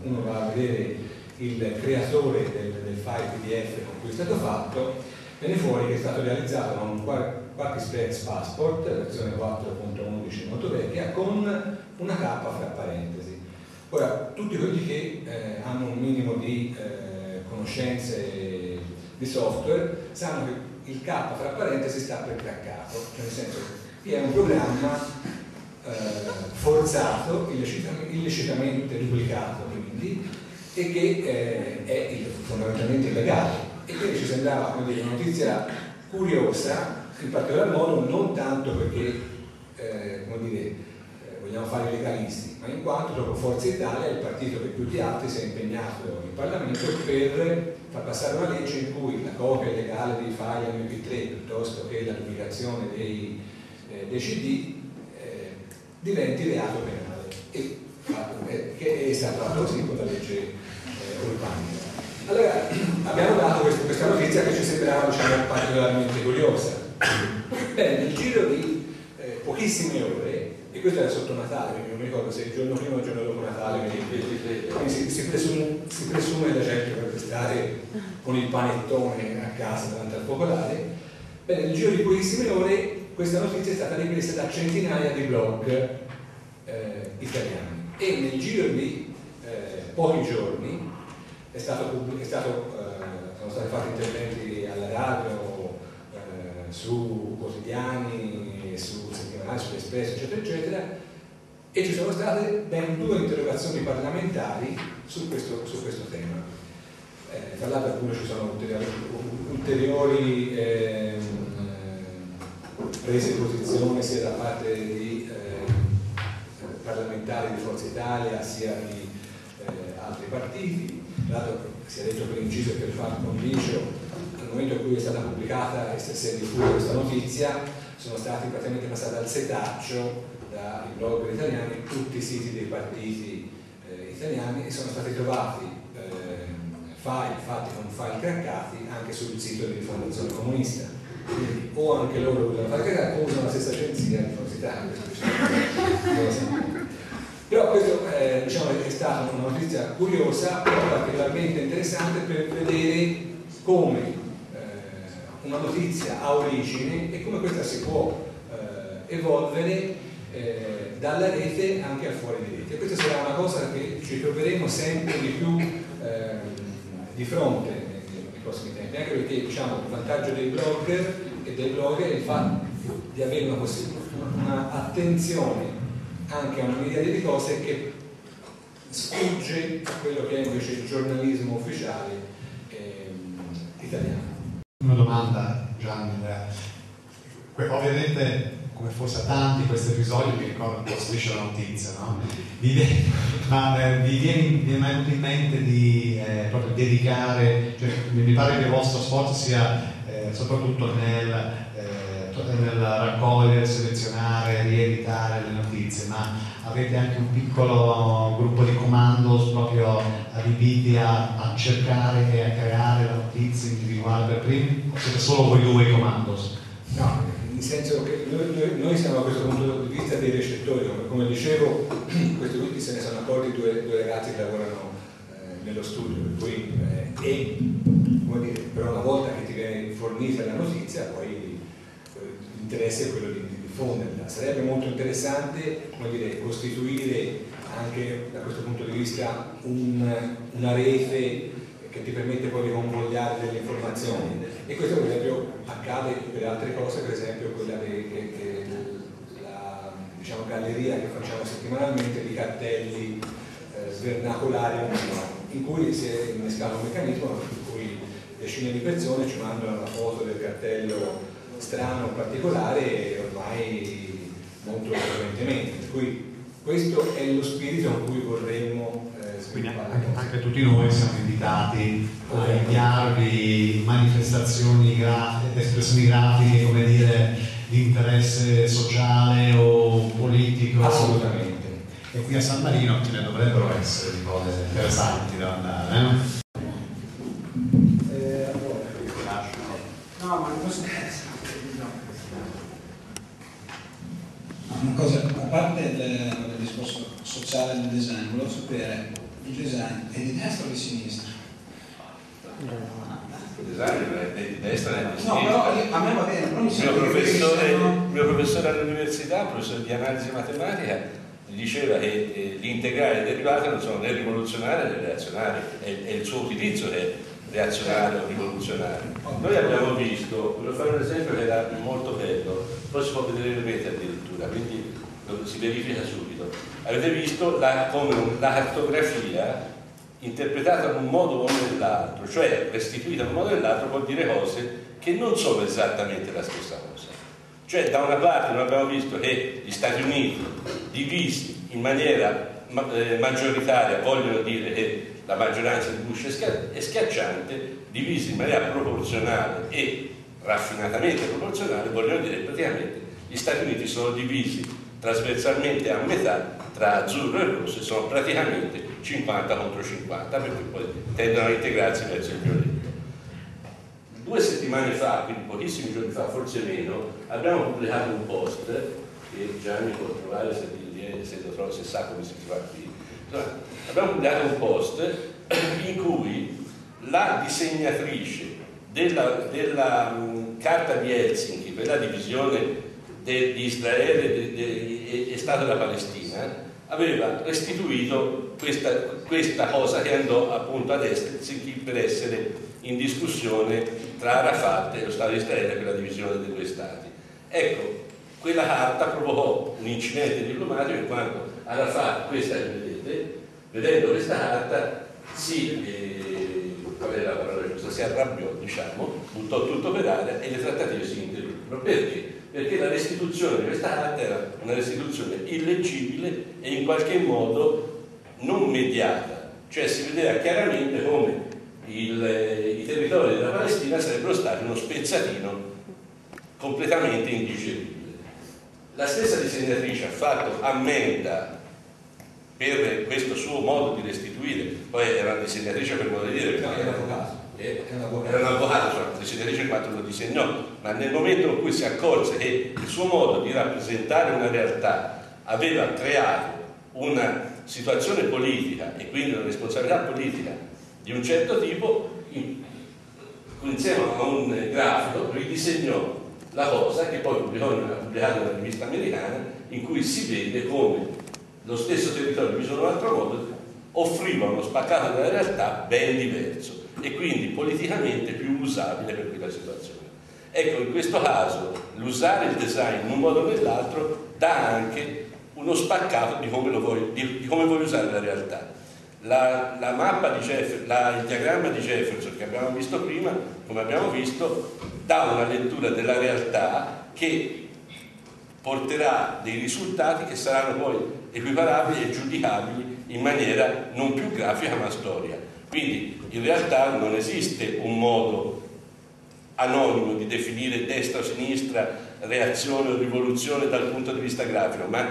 uno va a vedere il creatore del, del, file PDF con cui è stato fatto, viene fuori che è stato realizzato da un qualche Specs Passport, versione 4.11 molto vecchia, con una K fra parentesi. Ora, tutti quelli che eh, hanno un minimo di eh, conoscenze di software sanno che il K fra parentesi sta per craccato, cioè nel senso che è un programma eh, forzato, illecitamente duplicato quindi, e che eh, è fondamentalmente illegale. E quindi ci sembrava dire, una notizia curiosa, in particolar modo non tanto perché eh, dire, vogliamo fare i legalisti, ma in quanto dopo Forza Italia è il partito che più di altri si è impegnato in Parlamento per far passare una legge in cui la copia illegale dei file MP3 piuttosto che la duplicazione dei, eh, dei CD eh, diventi reato penale, e, eh, che è stato fatto così con la legge eh, Urbani. Allora abbiamo dato questo, questa notizia che ci sembrava diciamo, particolarmente curiosa. Bene, nel giro di eh, pochissime ore e questo era sotto Natale, quindi non mi ricordo se il giorno prima o il giorno dopo Natale, quindi si, si, presume, si presume la gente potrebbe stare con il panettone a casa davanti al popolare. Bene, nel giro di pochissime ore questa notizia è stata ripresa da centinaia di blog eh, italiani e nel giro di eh, pochi giorni è stato, è stato, eh, sono stati fatti interventi alla radio, eh, su quotidiani, su settimanali, sull'Espresso, eccetera, eccetera, e ci sono state ben due interrogazioni parlamentari su questo, su questo tema. Eh, tra l'altro alcune ci sono ulteriori, ulteriori eh, prese di posizione sia da parte di parlamentari di Forza Italia sia di eh, altri partiti. Tra l'altro si è detto per inciso e per far condicio, nel momento in cui è stata pubblicata e si è diffusa questa notizia, sono stati praticamente passati al setaccio dai blogger italiani tutti i siti dei partiti eh, italiani e sono stati trovati eh, file fatti con file craccati anche sul sito di Fondazione Comunista. Quindi o anche loro usano file craccati o usano la stessa agenzia di Forza Italia. Però questo eh, diciamo, è stata una notizia curiosa, particolarmente interessante per vedere come una notizia ha origine e come questa si può eh, evolvere eh, dalla rete anche al fuori di rete. Questa sarà una cosa che ci troveremo sempre di più eh, di fronte nei, prossimi tempi, anche perché diciamo, il vantaggio dei blogger e dei blogger è il fatto di avere una, una attenzione anche a una miriade di cose che sfugge a quello che è invece il giornalismo ufficiale ehm, italiano. Una domanda, Gianni. Ovviamente, come forse a tanti questo episodio mi ricorda un po' striscia la notizia, no? Vi, ma eh, vi viene, mai avuto in mente di eh, proprio dedicare, cioè, mi pare che il vostro sforzo sia eh, soprattutto nel nel raccogliere, selezionare, rieditare le notizie, ma avete anche un piccolo gruppo di comando proprio adibiti a, a, cercare e a creare la notizia individuale per primi? O siete solo voi due i comandos? No, nel senso che noi, noi, siamo a questo punto di vista dei recettori, come, come dicevo, questi gruppi se ne sono accorti due, due ragazzi che lavorano eh, nello studio, per cui, eh, e dire, però una volta che ti viene fornita la notizia, poi l'interesse è quello di, di diffonderla. Sarebbe molto interessante dire, costituire anche da questo punto di vista un, una rete che ti permette poi di convogliare delle informazioni e questo per esempio accade per altre cose, per esempio quella che, che, che la diciamo, galleria che facciamo settimanalmente di cartelli eh, svernacolari in cui si è innescato un meccanismo in cui decine di persone ci mandano la foto del cartello strano o particolare ormai molto frequentemente. Per cui questo è lo spirito con cui vorremmo eh, Quindi anche, anche, tutti noi siamo invitati a inviarvi manifestazioni grafiche, espressioni grafiche, come dire, di interesse sociale o politico. Assolutamente. E qui a San Marino ce ne dovrebbero essere di cose interessanti da andare. Eh? No, ma non posso Una cosa, a parte il, discorso sociale del design, volevo sapere, il design è di destra o di sinistra? Il design è di destra e di sinistra. No, però a me va bene, però mi sembra il mio professore, il mio professore all'università, professore di analisi matematica, diceva che eh, gli integrali derivati non sono né rivoluzionari né reazionari, è, è il suo utilizzo che è reazionario, rivoluzionario. Noi abbiamo visto, voglio fare un esempio che era molto bello, poi si può vedere in rete addirittura, quindi si verifica subito. Avete visto la, come la cartografia interpretata in un modo o nell'altro, cioè restituita in un modo o nell'altro vuol dire cose che non sono esattamente la stessa cosa. Cioè da una parte noi abbiamo visto che gli Stati Uniti divisi in maniera eh, maggioritaria vogliono dire che la maggioranza di Bush è schiacciante, divisi in maniera proporzionale e raffinatamente proporzionale, vogliono dire che praticamente gli Stati Uniti sono divisi trasversalmente a metà tra azzurro e rosso sono praticamente 50 contro 50 perché poi tendono a integrarsi verso il violetto. Due settimane fa, quindi pochissimi giorni fa, forse meno, abbiamo pubblicato un post che Gianni può trovare se, se, lo trovo, se sa come si trova qui, abbiamo pubblicato un post in cui la disegnatrice della, della um, carta di Helsinki per la divisione de, di Israele e, Stato della Palestina aveva restituito questa, questa, cosa che andò appunto ad Helsinki per essere in discussione tra Arafat e lo Stato di Israele per la divisione dei due Stati. Ecco, quella carta provocò un incidente diplomatico in quanto Arafat, questa che vedete, vedendo questa carta si, eh, si arrabbiò, diciamo, buttò tutto per aria e le trattative si interruppero. Perché? Perché la restituzione di questa carta era una restituzione illeggibile e in qualche modo non mediata, cioè si vedeva chiaramente come il, i territori della Palestina sarebbero stati uno spezzatino completamente indigeribile. La stessa disegnatrice ha fatto ammenda per questo suo modo di restituire, poi era una disegnatrice per modo di dire, perché era, avvocato. Eh, era un avvocato, cioè una disegnatrice quanto lo disegnò, ma nel momento in cui si accorse che il suo modo di rappresentare una realtà aveva creato una situazione politica e quindi una responsabilità politica di un certo tipo, insieme a un grafico ridisegnò la cosa che poi pubblicò in una, pubblicato in una rivista americana in cui si vede come lo stesso territorio visto in un altro modo offriva uno spaccato della realtà ben diverso e quindi politicamente più usabile per quella situazione. Ecco, in questo caso l'usare il design in un modo o nell'altro dà anche uno spaccato di come, vuoi, di, di come vuoi usare la realtà. La, la mappa di Jefferson, la, il diagramma di Jefferson che abbiamo visto prima, come abbiamo visto, dà una lettura della realtà che porterà dei risultati che saranno poi equiparabili e giudicabili in maniera non più grafica ma storia. Quindi in realtà non esiste un modo anonimo di definire destra o sinistra reazione o rivoluzione dal punto di vista grafico, ma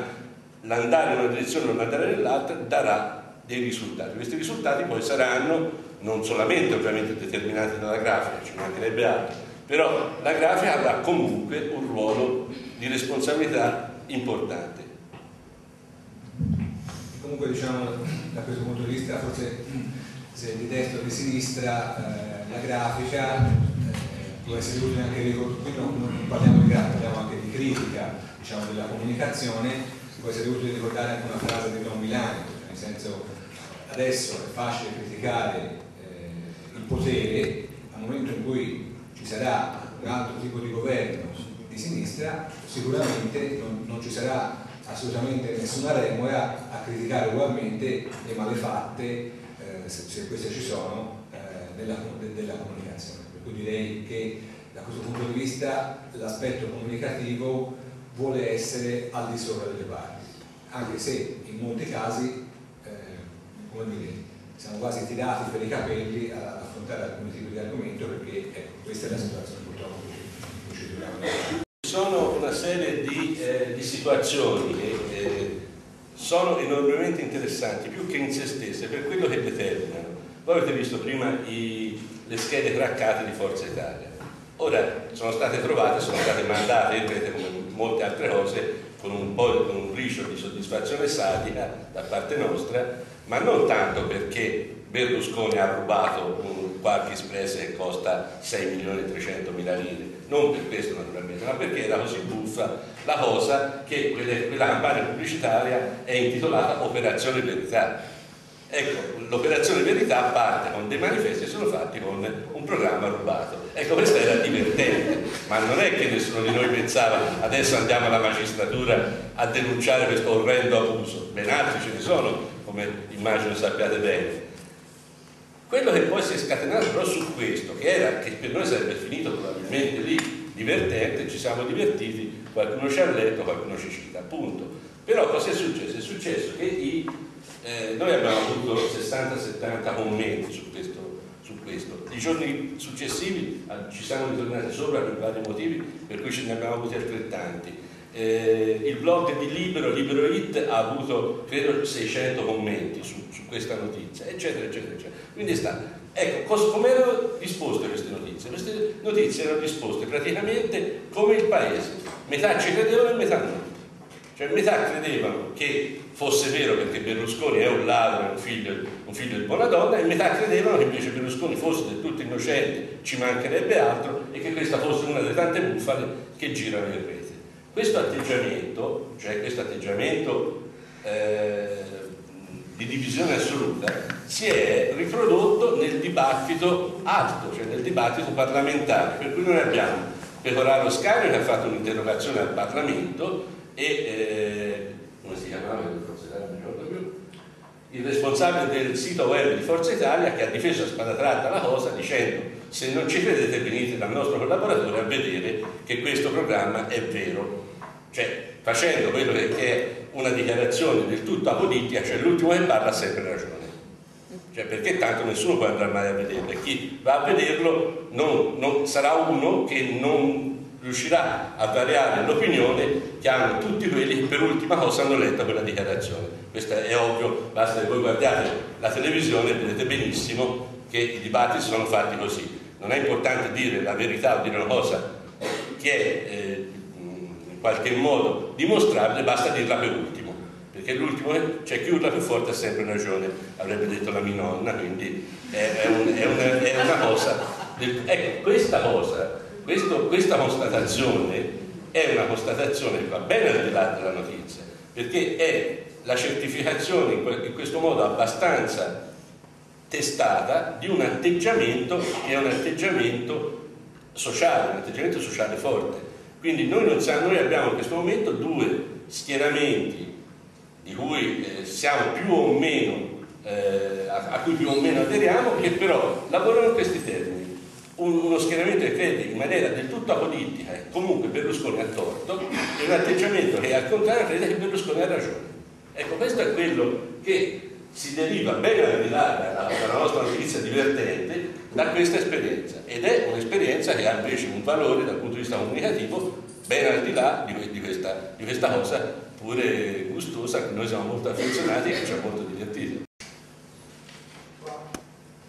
l'andare in una direzione o non andare nell'altra darà dei risultati. Questi risultati poi saranno non solamente ovviamente determinati dalla grafica, ci mancherebbe altro, però la grafica avrà comunque un ruolo di responsabilità importante. Comunque diciamo da questo punto di vista forse se di destra o di sinistra eh, la grafica eh, può essere utile anche qui non, non parliamo di grafica, parliamo anche di critica diciamo, della comunicazione, può essere utile ricordare anche una frase di Don Milani, cioè nel senso adesso è facile criticare potere, al momento in cui ci sarà un altro tipo di governo di sinistra, sicuramente non, non ci sarà assolutamente nessuna remora a criticare ugualmente le malefatte, eh, se, se, queste ci sono, eh, della, de, della comunicazione. Per cui direi che da questo punto di vista l'aspetto comunicativo vuole essere al di sopra delle parti, anche se in molti casi, eh, come dire, siamo quasi tirati per i capelli ad affrontare alcuni tipi di argomento perché ecco, questa è la situazione purtroppo in cui ci troviamo. Ci sono una serie di, eh, di situazioni sono enormemente interessanti, più che in se stesse, per quello che determinano. Voi avete visto prima i, le schede craccate di Forza Italia. Ora sono state trovate, sono state mandate, vedete come molte altre cose, con un po' con un briciolo di soddisfazione sadica da parte nostra, ma non tanto perché Berlusconi ha rubato un qualche espressa che costa 6 milioni e 300 mila lire, non per questo naturalmente, ma perché era così buffa la cosa che quella campagna pubblicitaria è intitolata Operazione Verità. Ecco, l'operazione verità parte con dei manifesti che sono fatti con un programma rubato. Ecco, questo era divertente, ma non è che nessuno di noi pensava adesso andiamo alla magistratura a denunciare questo orrendo abuso, ben altri ce ne sono come immagino sappiate bene. Quello che poi si è scatenato però su questo, che, era, che per noi sarebbe finito probabilmente lì, divertente, ci siamo divertiti, qualcuno ci ha letto, qualcuno ci cita, appunto. Però cosa è successo? È successo che i, eh, noi abbiamo avuto 60-70 commenti su questo, questo. I giorni successivi ah, ci siamo ritornati sopra per vari motivi, per cui ce ne abbiamo avuti altrettanti eh, il blog di Libero, Libero It, ha avuto credo 600 commenti su, su questa notizia, eccetera, eccetera, eccetera. Quindi sta. Ecco, come erano disposte queste notizie? Queste notizie erano disposte praticamente come il paese, metà ci credevano e metà no. Cioè metà credevano che fosse vero perché Berlusconi è un ladro, un figlio, un figlio di buona donna, e metà credevano che invece Berlusconi fosse del tutto innocente, ci mancherebbe altro, e che questa fosse una delle tante bufale che girano in rete. Questo atteggiamento, cioè questo atteggiamento eh, di divisione assoluta, si è riprodotto nel dibattito alto, cioè nel dibattito parlamentare, per cui noi abbiamo Pecoraro Scanio che ha fatto un'interrogazione al Parlamento e eh, come si chiamava? il responsabile del sito web di Forza Italia che ha difeso a spada tratta la cosa dicendo se non ci credete venite dal nostro collaboratore a vedere che questo programma è vero cioè facendo quello che è una dichiarazione del tutto apolitica, cioè l'ultimo che parla ha sempre ragione. Cioè perché tanto nessuno può andare mai a vederlo e chi va a vederlo non, non, sarà uno che non riuscirà a variare l'opinione che hanno tutti quelli che per ultima cosa hanno letto quella dichiarazione. Questo è ovvio, basta che voi guardiate la televisione e vedete benissimo che i dibattiti sono fatti così. Non è importante dire la verità o dire una cosa che è eh, in qualche modo dimostrabile, basta dirla per ultimo, perché l'ultimo c'è chi urla più forte ha sempre ragione, avrebbe detto la mia nonna, quindi è, è, un, è, una, è una, cosa. Del, ecco, questa cosa, questo, questa constatazione è una constatazione che va bene al di là della notizia, perché è la certificazione in questo modo abbastanza testata di un atteggiamento che è un atteggiamento sociale, un atteggiamento sociale forte. Quindi noi, non noi abbiamo in questo momento due schieramenti di cui eh, siamo più o meno, eh, a, a, cui più o meno aderiamo, che però lavorano in questi termini. Un, uno schieramento che crede in maniera del tutto apolitica e comunque Berlusconi ha torto e un atteggiamento che al contrario crede che Berlusconi ha ragione. Ecco, questo è quello che si deriva ben al di là dalla nostra notizia divertente da questa esperienza ed è un'esperienza che ha invece un valore dal punto di vista comunicativo ben al di là di, di, questa, di questa cosa pure gustosa che noi siamo molto affezionati e che ci ha molto divertito.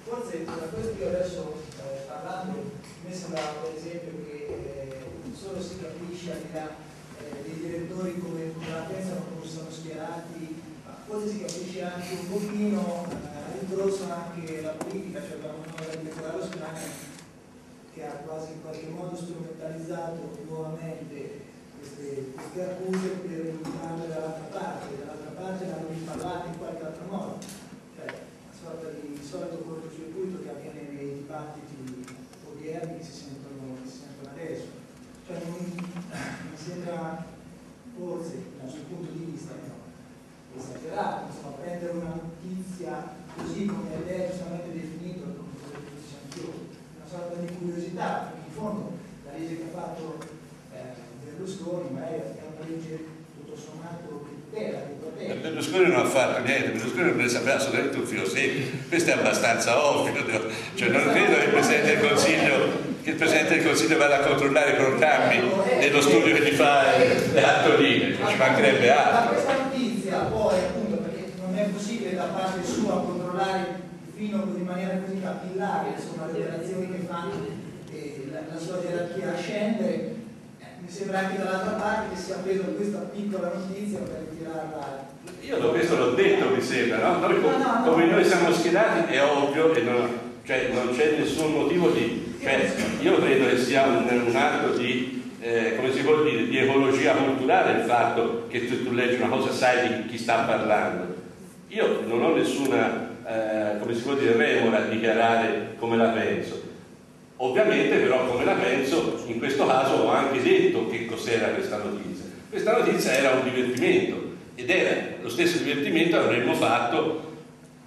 Forse da questo io adesso eh, parlando mi sembra per esempio che eh, solo si capisce al di là eh, dei direttori come, la pensano, come sono schierati, forse si capisce anche un pochino eh, ritroso anche la politica, cioè abbiamo una direttora Spagna che ha quasi in qualche modo strumentalizzato nuovamente queste, queste accuse per buttarle dall'altra parte, dall'altra parte l'hanno riparlate in qualche altro modo. Cioè, una sorta di solito cortocircuito che avviene nei dibattiti odierni che si sentono, che si sentono adesso. Cioè, non, mi sembra forse, dal suo punto di vista, esagerato, insomma, prendere una notizia così come lei giustamente definito, come diciamo più, sorta di curiosità, perché in fondo la legge che ha fatto eh, Berlusconi ma è, una legge tutto sommato che tutela, che protegge. Berlusconi non ha fatto niente, Berlusconi non ne sapeva assolutamente un filo secco, questo è abbastanza ovvio, cioè non credo che il Presidente del Consiglio, che il Presidente del Consiglio vada a controllare i programmi nello studio che gli fa le attoline, ci mancherebbe altro. Notizia poi appunto perché non è possibile da parte sua controllare fino in maniera così capillare insomma, le operazioni che fanno e la, la sua gerarchia a scendere, eh, mi sembra anche dall'altra parte che sia preso questa piccola notizia per tirarla. Io questo l'ho detto, mi sembra, no? Noi, no, no, no, come noi siamo schierati è ovvio e non, cioè, non c'è nessun motivo di. Cioè, io credo che sia un, un atto di, eh, come si può dire, di ecologia culturale il fatto che tu, tu leggi una cosa sai di chi sta parlando. Io non ho nessuna eh, come si può dire, remora a dichiarare come la penso. Ovviamente però come la penso, in questo caso ho anche detto che cos'era questa notizia. Questa notizia era un divertimento ed era lo stesso divertimento che avremmo fatto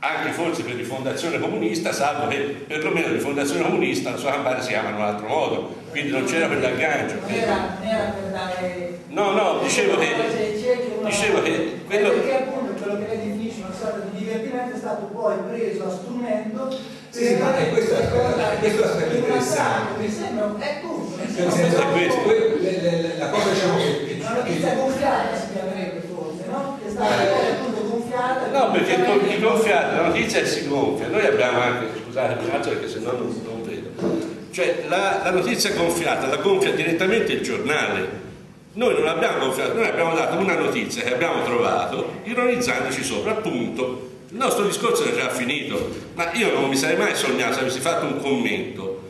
anche forse per Rifondazione Comunista, salvo che perlomeno Rifondazione Comunista la sua campagna si chiama in un altro modo, quindi non c'era quell'aggancio. Era, era per dare... No, no, dicevo che... Dicevo che quello... Perché appunto quello che lei definisce una sorta di divertimento è stato poi preso a strumento sì, sì, ma è questo, questo aspetto interessante. Mi sembra, è tutto. La cosa diciamo che... Una notizia gonfiata si chiamerebbe forse, no? Che è stata eh. No, perché il gonfiata, la notizia si gonfia. Noi abbiamo anche, scusate, mi faccio perché sennò non, non vedo. Cioè la, la notizia gonfiata la gonfia direttamente il giornale noi non abbiamo gonfiato, noi abbiamo dato una notizia che abbiamo trovato ironizzandoci sopra, appunto. Il nostro discorso è già finito, ma io non mi sarei mai sognato se avessi fatto un commento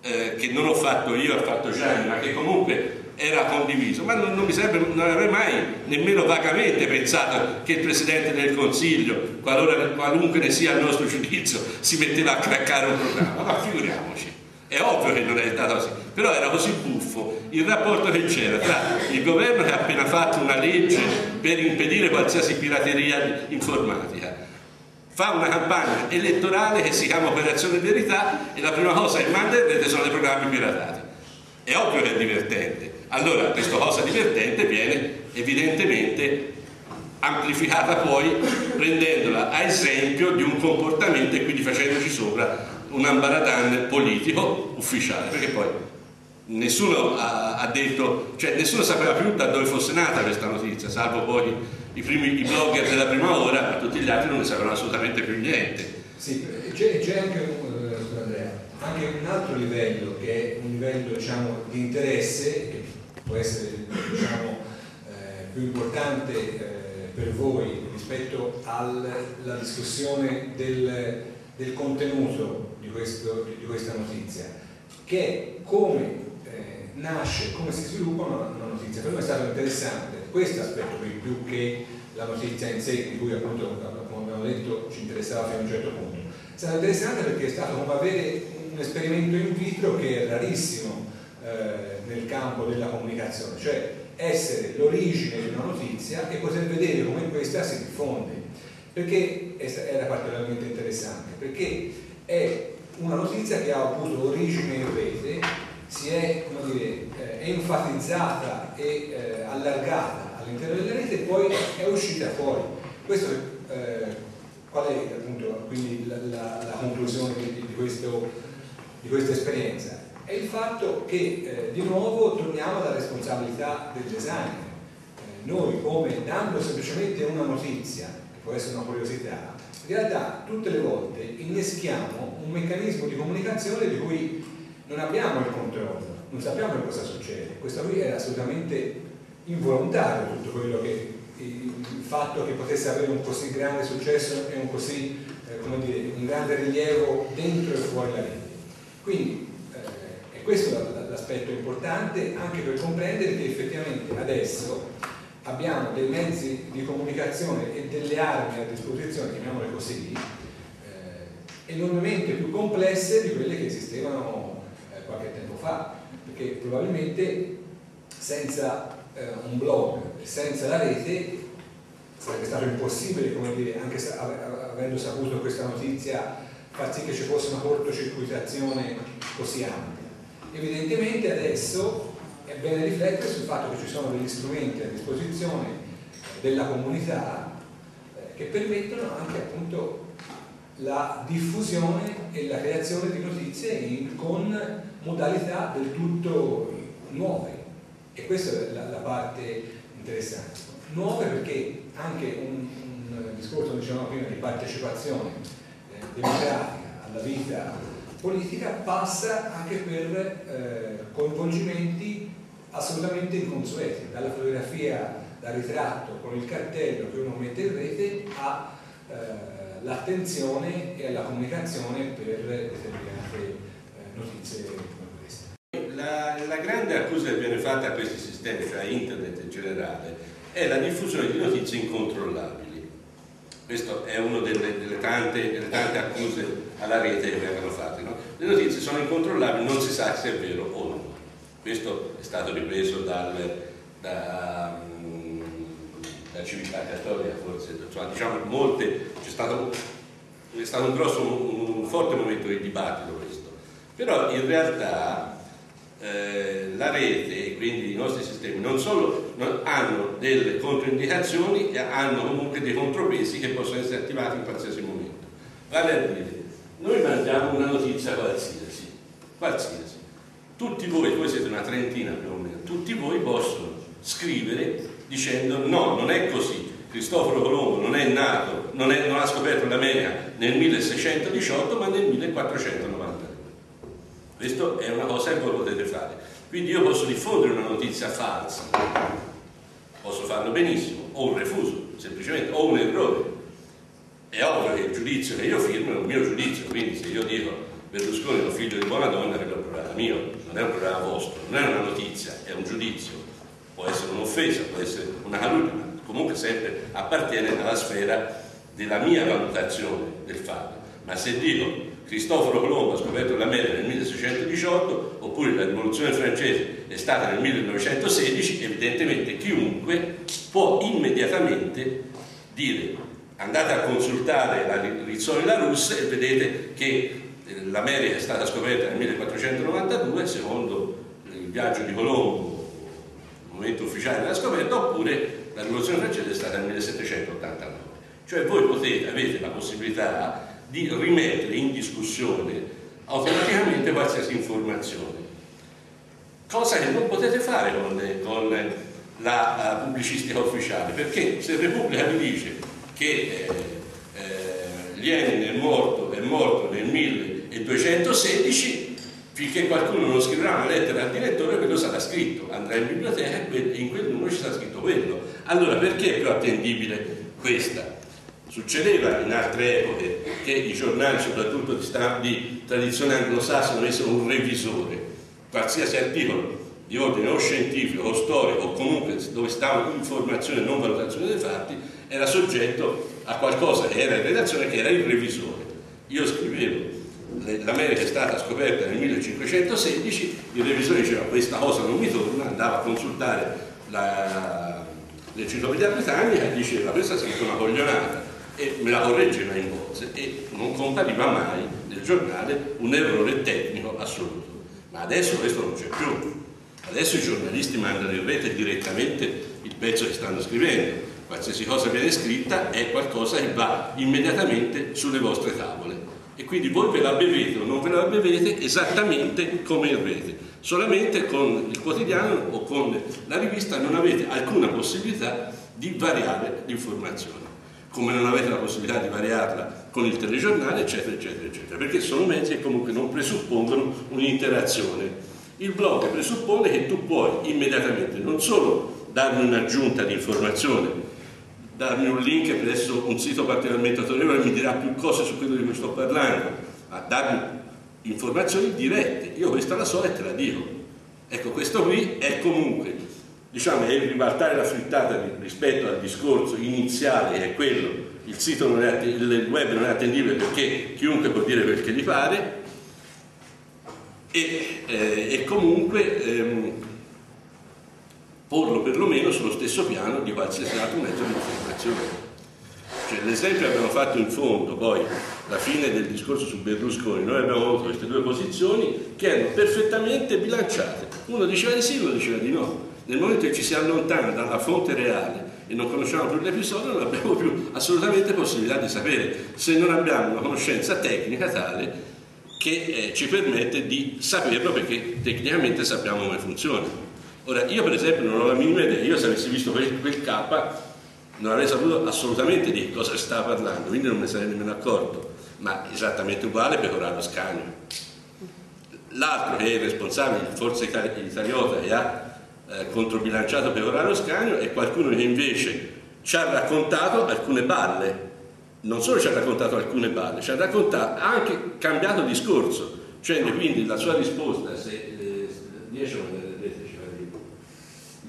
eh, che non ho fatto io, ha fatto Gianni, ma che comunque era condiviso, ma non, non, mi sarebbe, non avrei mai nemmeno vagamente pensato che il Presidente del Consiglio, qualora, qualunque ne sia il nostro giudizio, si metteva a craccare un programma, ma figuriamoci. È ovvio che non è stato così, però era così buffo il rapporto che c'era tra il governo che ha appena fatto una legge per impedire qualsiasi pirateria informatica, fa una campagna elettorale che si chiama Operazione Verità e la prima cosa che manda in rete sono i programmi piratati. È ovvio che è divertente. Allora questa cosa divertente viene evidentemente amplificata poi prendendola a esempio di un comportamento e quindi facendoci sopra un ambaradan politico ufficiale, perché poi nessuno ha, ha, detto, cioè nessuno sapeva più da dove fosse nata questa notizia, salvo poi i, primi, i blogger della prima ora, ma tutti gli altri non ne sapevano assolutamente più niente. Sì, c'è, anche, un, eh, anche un altro livello che è un livello diciamo, di interesse, può essere diciamo, eh, più importante eh, per voi rispetto alla discussione del, del contenuto di, questo, di, questa notizia, che è come eh, nasce, come si sviluppa una, una, notizia. Per me è stato interessante questo aspetto qui, più che la notizia in sé, di cui appunto, come abbiamo detto, ci interessava fino a un certo punto. È stato interessante perché è stato come avere un esperimento in vitro che è rarissimo eh, nel campo della comunicazione, cioè essere l'origine di una notizia e poter vedere come questa si diffonde perché era particolarmente interessante? Perché è una notizia che ha avuto origine in rete, si è dire, eh, enfatizzata e eh, allargata all'interno della rete e poi è uscita fuori. Questo, eh, qual è appunto quindi la, la, la conclusione di, di, questo, di, questa esperienza? È il fatto che eh, di nuovo torniamo alla responsabilità del designer. Eh, noi come dando semplicemente una notizia, che può essere una curiosità, in realtà tutte le volte inneschiamo un meccanismo di comunicazione di cui non abbiamo il controllo, non sappiamo cosa succede. Questo qui è assolutamente involontario tutto quello che il fatto che potesse avere un così grande successo e un così eh, come dire, un grande rilievo dentro e fuori la rete. Quindi eh, è questo l'aspetto importante anche per comprendere che effettivamente adesso abbiamo dei mezzi di comunicazione e delle armi a disposizione, chiamiamole così, eh, enormemente più complesse di quelle che esistevano eh, qualche tempo fa, perché probabilmente senza eh, un blog, senza la rete sarebbe stato impossibile, come dire, anche avendo saputo questa notizia, far sì che ci fosse una cortocircuitazione così ampia. Evidentemente adesso è bene riflettere sul fatto che ci sono degli strumenti a disposizione della comunità eh, che permettono anche appunto la diffusione e la creazione di notizie in, con modalità del tutto nuove e questa è la, la parte interessante. Nuove perché anche un, un discorso, dicevamo prima, di partecipazione eh, democratica alla vita politica passa anche per eh, coinvolgimenti assolutamente inconsueti, dalla fotografia da ritratto con il cartello che uno mette in rete all'attenzione eh, e alla comunicazione per determinate eh, notizie come queste. La, la grande accusa che viene fatta a questi sistemi, cioè a internet in generale, è la diffusione di notizie incontrollabili. Questa è una delle, delle, tante, delle, tante, accuse alla rete che vengono fatte. Le notizie sono incontrollabili, non si sa se è vero o no. Questo è stato ripreso dal, da, um, da Civiltà Cattolica, forse, cioè, diciamo molte, c'è stato, è stato un grosso, un, un forte momento di dibattito questo. Però in realtà eh, la rete e quindi i nostri sistemi non solo non hanno delle controindicazioni, hanno comunque dei contropesi che possono essere attivati in qualsiasi momento. Vale a dire, noi mandiamo una notizia qualsiasi, qualsiasi. Tutti voi, voi siete una trentina più o meno, tutti voi possono scrivere dicendo no, non è così. Cristoforo Colombo non è nato, non, è, non ha scoperto l'America nel 1618 ma nel 1492. Questa è una cosa che voi potete fare. Quindi io posso diffondere una notizia falsa, posso farlo benissimo, o un refuso, semplicemente, o un errore. È ovvio che il giudizio che io firmo è un mio giudizio, quindi se io dico Berlusconi è un figlio di buona donna, quello è un problema mio, non è un problema vostro, non è una notizia, è un giudizio. Può essere un'offesa, può essere una calunnia, ma comunque sempre appartiene alla sfera della mia valutazione del fatto. Ma se dico Cristoforo Colombo ha scoperto l'America nel 1618 oppure la rivoluzione francese è stata nel 1916, evidentemente chiunque può immediatamente dire andate a consultare la Rizzone e la Russa e vedete che eh, l'America è stata scoperta nel 1492 secondo il viaggio di Colombo, il momento ufficiale della scoperta, oppure la rivoluzione francese è stata nel 1789. Cioè voi potete, avete la possibilità di rimettere in discussione automaticamente qualsiasi informazione. Cosa che non potete fare con, con la, la, pubblicistica ufficiale, perché se Repubblica vi dice che eh, eh, Lenin è morto, è morto nel 1216, finché qualcuno non scriverà una lettera al direttore, quello sarà scritto, andrà in biblioteca e in quel numero ci sarà scritto quello. Allora perché è più attendibile questa? Succedeva in altre epoche che i giornali, soprattutto di, di tradizione anglosassone, avessero un revisore. Qualsiasi articolo di ordine o scientifico o storico o comunque dove stava informazione e non valutazione dei fatti era soggetto a qualcosa che era in redazione che era il revisore. Io scrivevo l'America è stata scoperta nel 1516, il revisore diceva questa cosa non mi torna, andava a consultare l'enciclopedia britannica e diceva questa è stata una coglionata e me la correggeva in voce e non compariva mai nel giornale un errore tecnico assoluto. Ma adesso questo non c'è più. Adesso i giornalisti mandano in rete direttamente il pezzo che stanno scrivendo. Qualsiasi cosa viene scritta è qualcosa che va immediatamente sulle vostre tavole. e quindi voi ve la bevete o non ve la bevete esattamente come in rete. Solamente con il quotidiano o con la rivista non avete alcuna possibilità di variare l'informazione, come non avete la possibilità di variarla con il telegiornale, eccetera, eccetera, eccetera, perché sono mezzi che comunque non presuppongono un'interazione. Il blog presuppone che tu puoi immediatamente non solo darmi un'aggiunta di informazione, darmi un link presso un sito particolarmente autorevole mi dirà più cose su quello di cui sto parlando, ma darmi informazioni dirette. Io questa la so e te la dico. Ecco, questo qui è comunque, diciamo, è ribaltare la frittata rispetto al discorso iniziale è quello, il sito non è, il web non è attendibile perché chiunque può dire quel che gli pare e, eh, e comunque ehm, porlo perlomeno sullo stesso piano di qualsiasi altro mezzo di informazione. Cioè, l'esempio che abbiamo fatto in fondo, poi, la fine del discorso su Berlusconi, noi abbiamo avuto queste due posizioni che erano perfettamente bilanciate. Uno diceva di sì, uno diceva di no. Nel momento che ci si allontana dalla fonte reale e non conosciamo più l'episodio, non abbiamo più assolutamente possibilità di sapere se non abbiamo una conoscenza tecnica tale che eh, ci permette di saperlo perché tecnicamente sappiamo come funziona. Ora, io per esempio non ho la minima idea, io se avessi visto quel, quel K non avrei saputo assolutamente di cosa stava parlando, quindi non me ne sarei nemmeno accorto, ma esattamente uguale per Corrado Scagno. L'altro che è il responsabile, forse italiota, che ha eh, controbilanciato per Corrado Scagno è qualcuno che invece ci ha raccontato alcune balle, non solo ci ha raccontato alcune balle, ci ha raccontato, anche cambiato discorso, cioè quindi la sua risposta, se eh, riesce a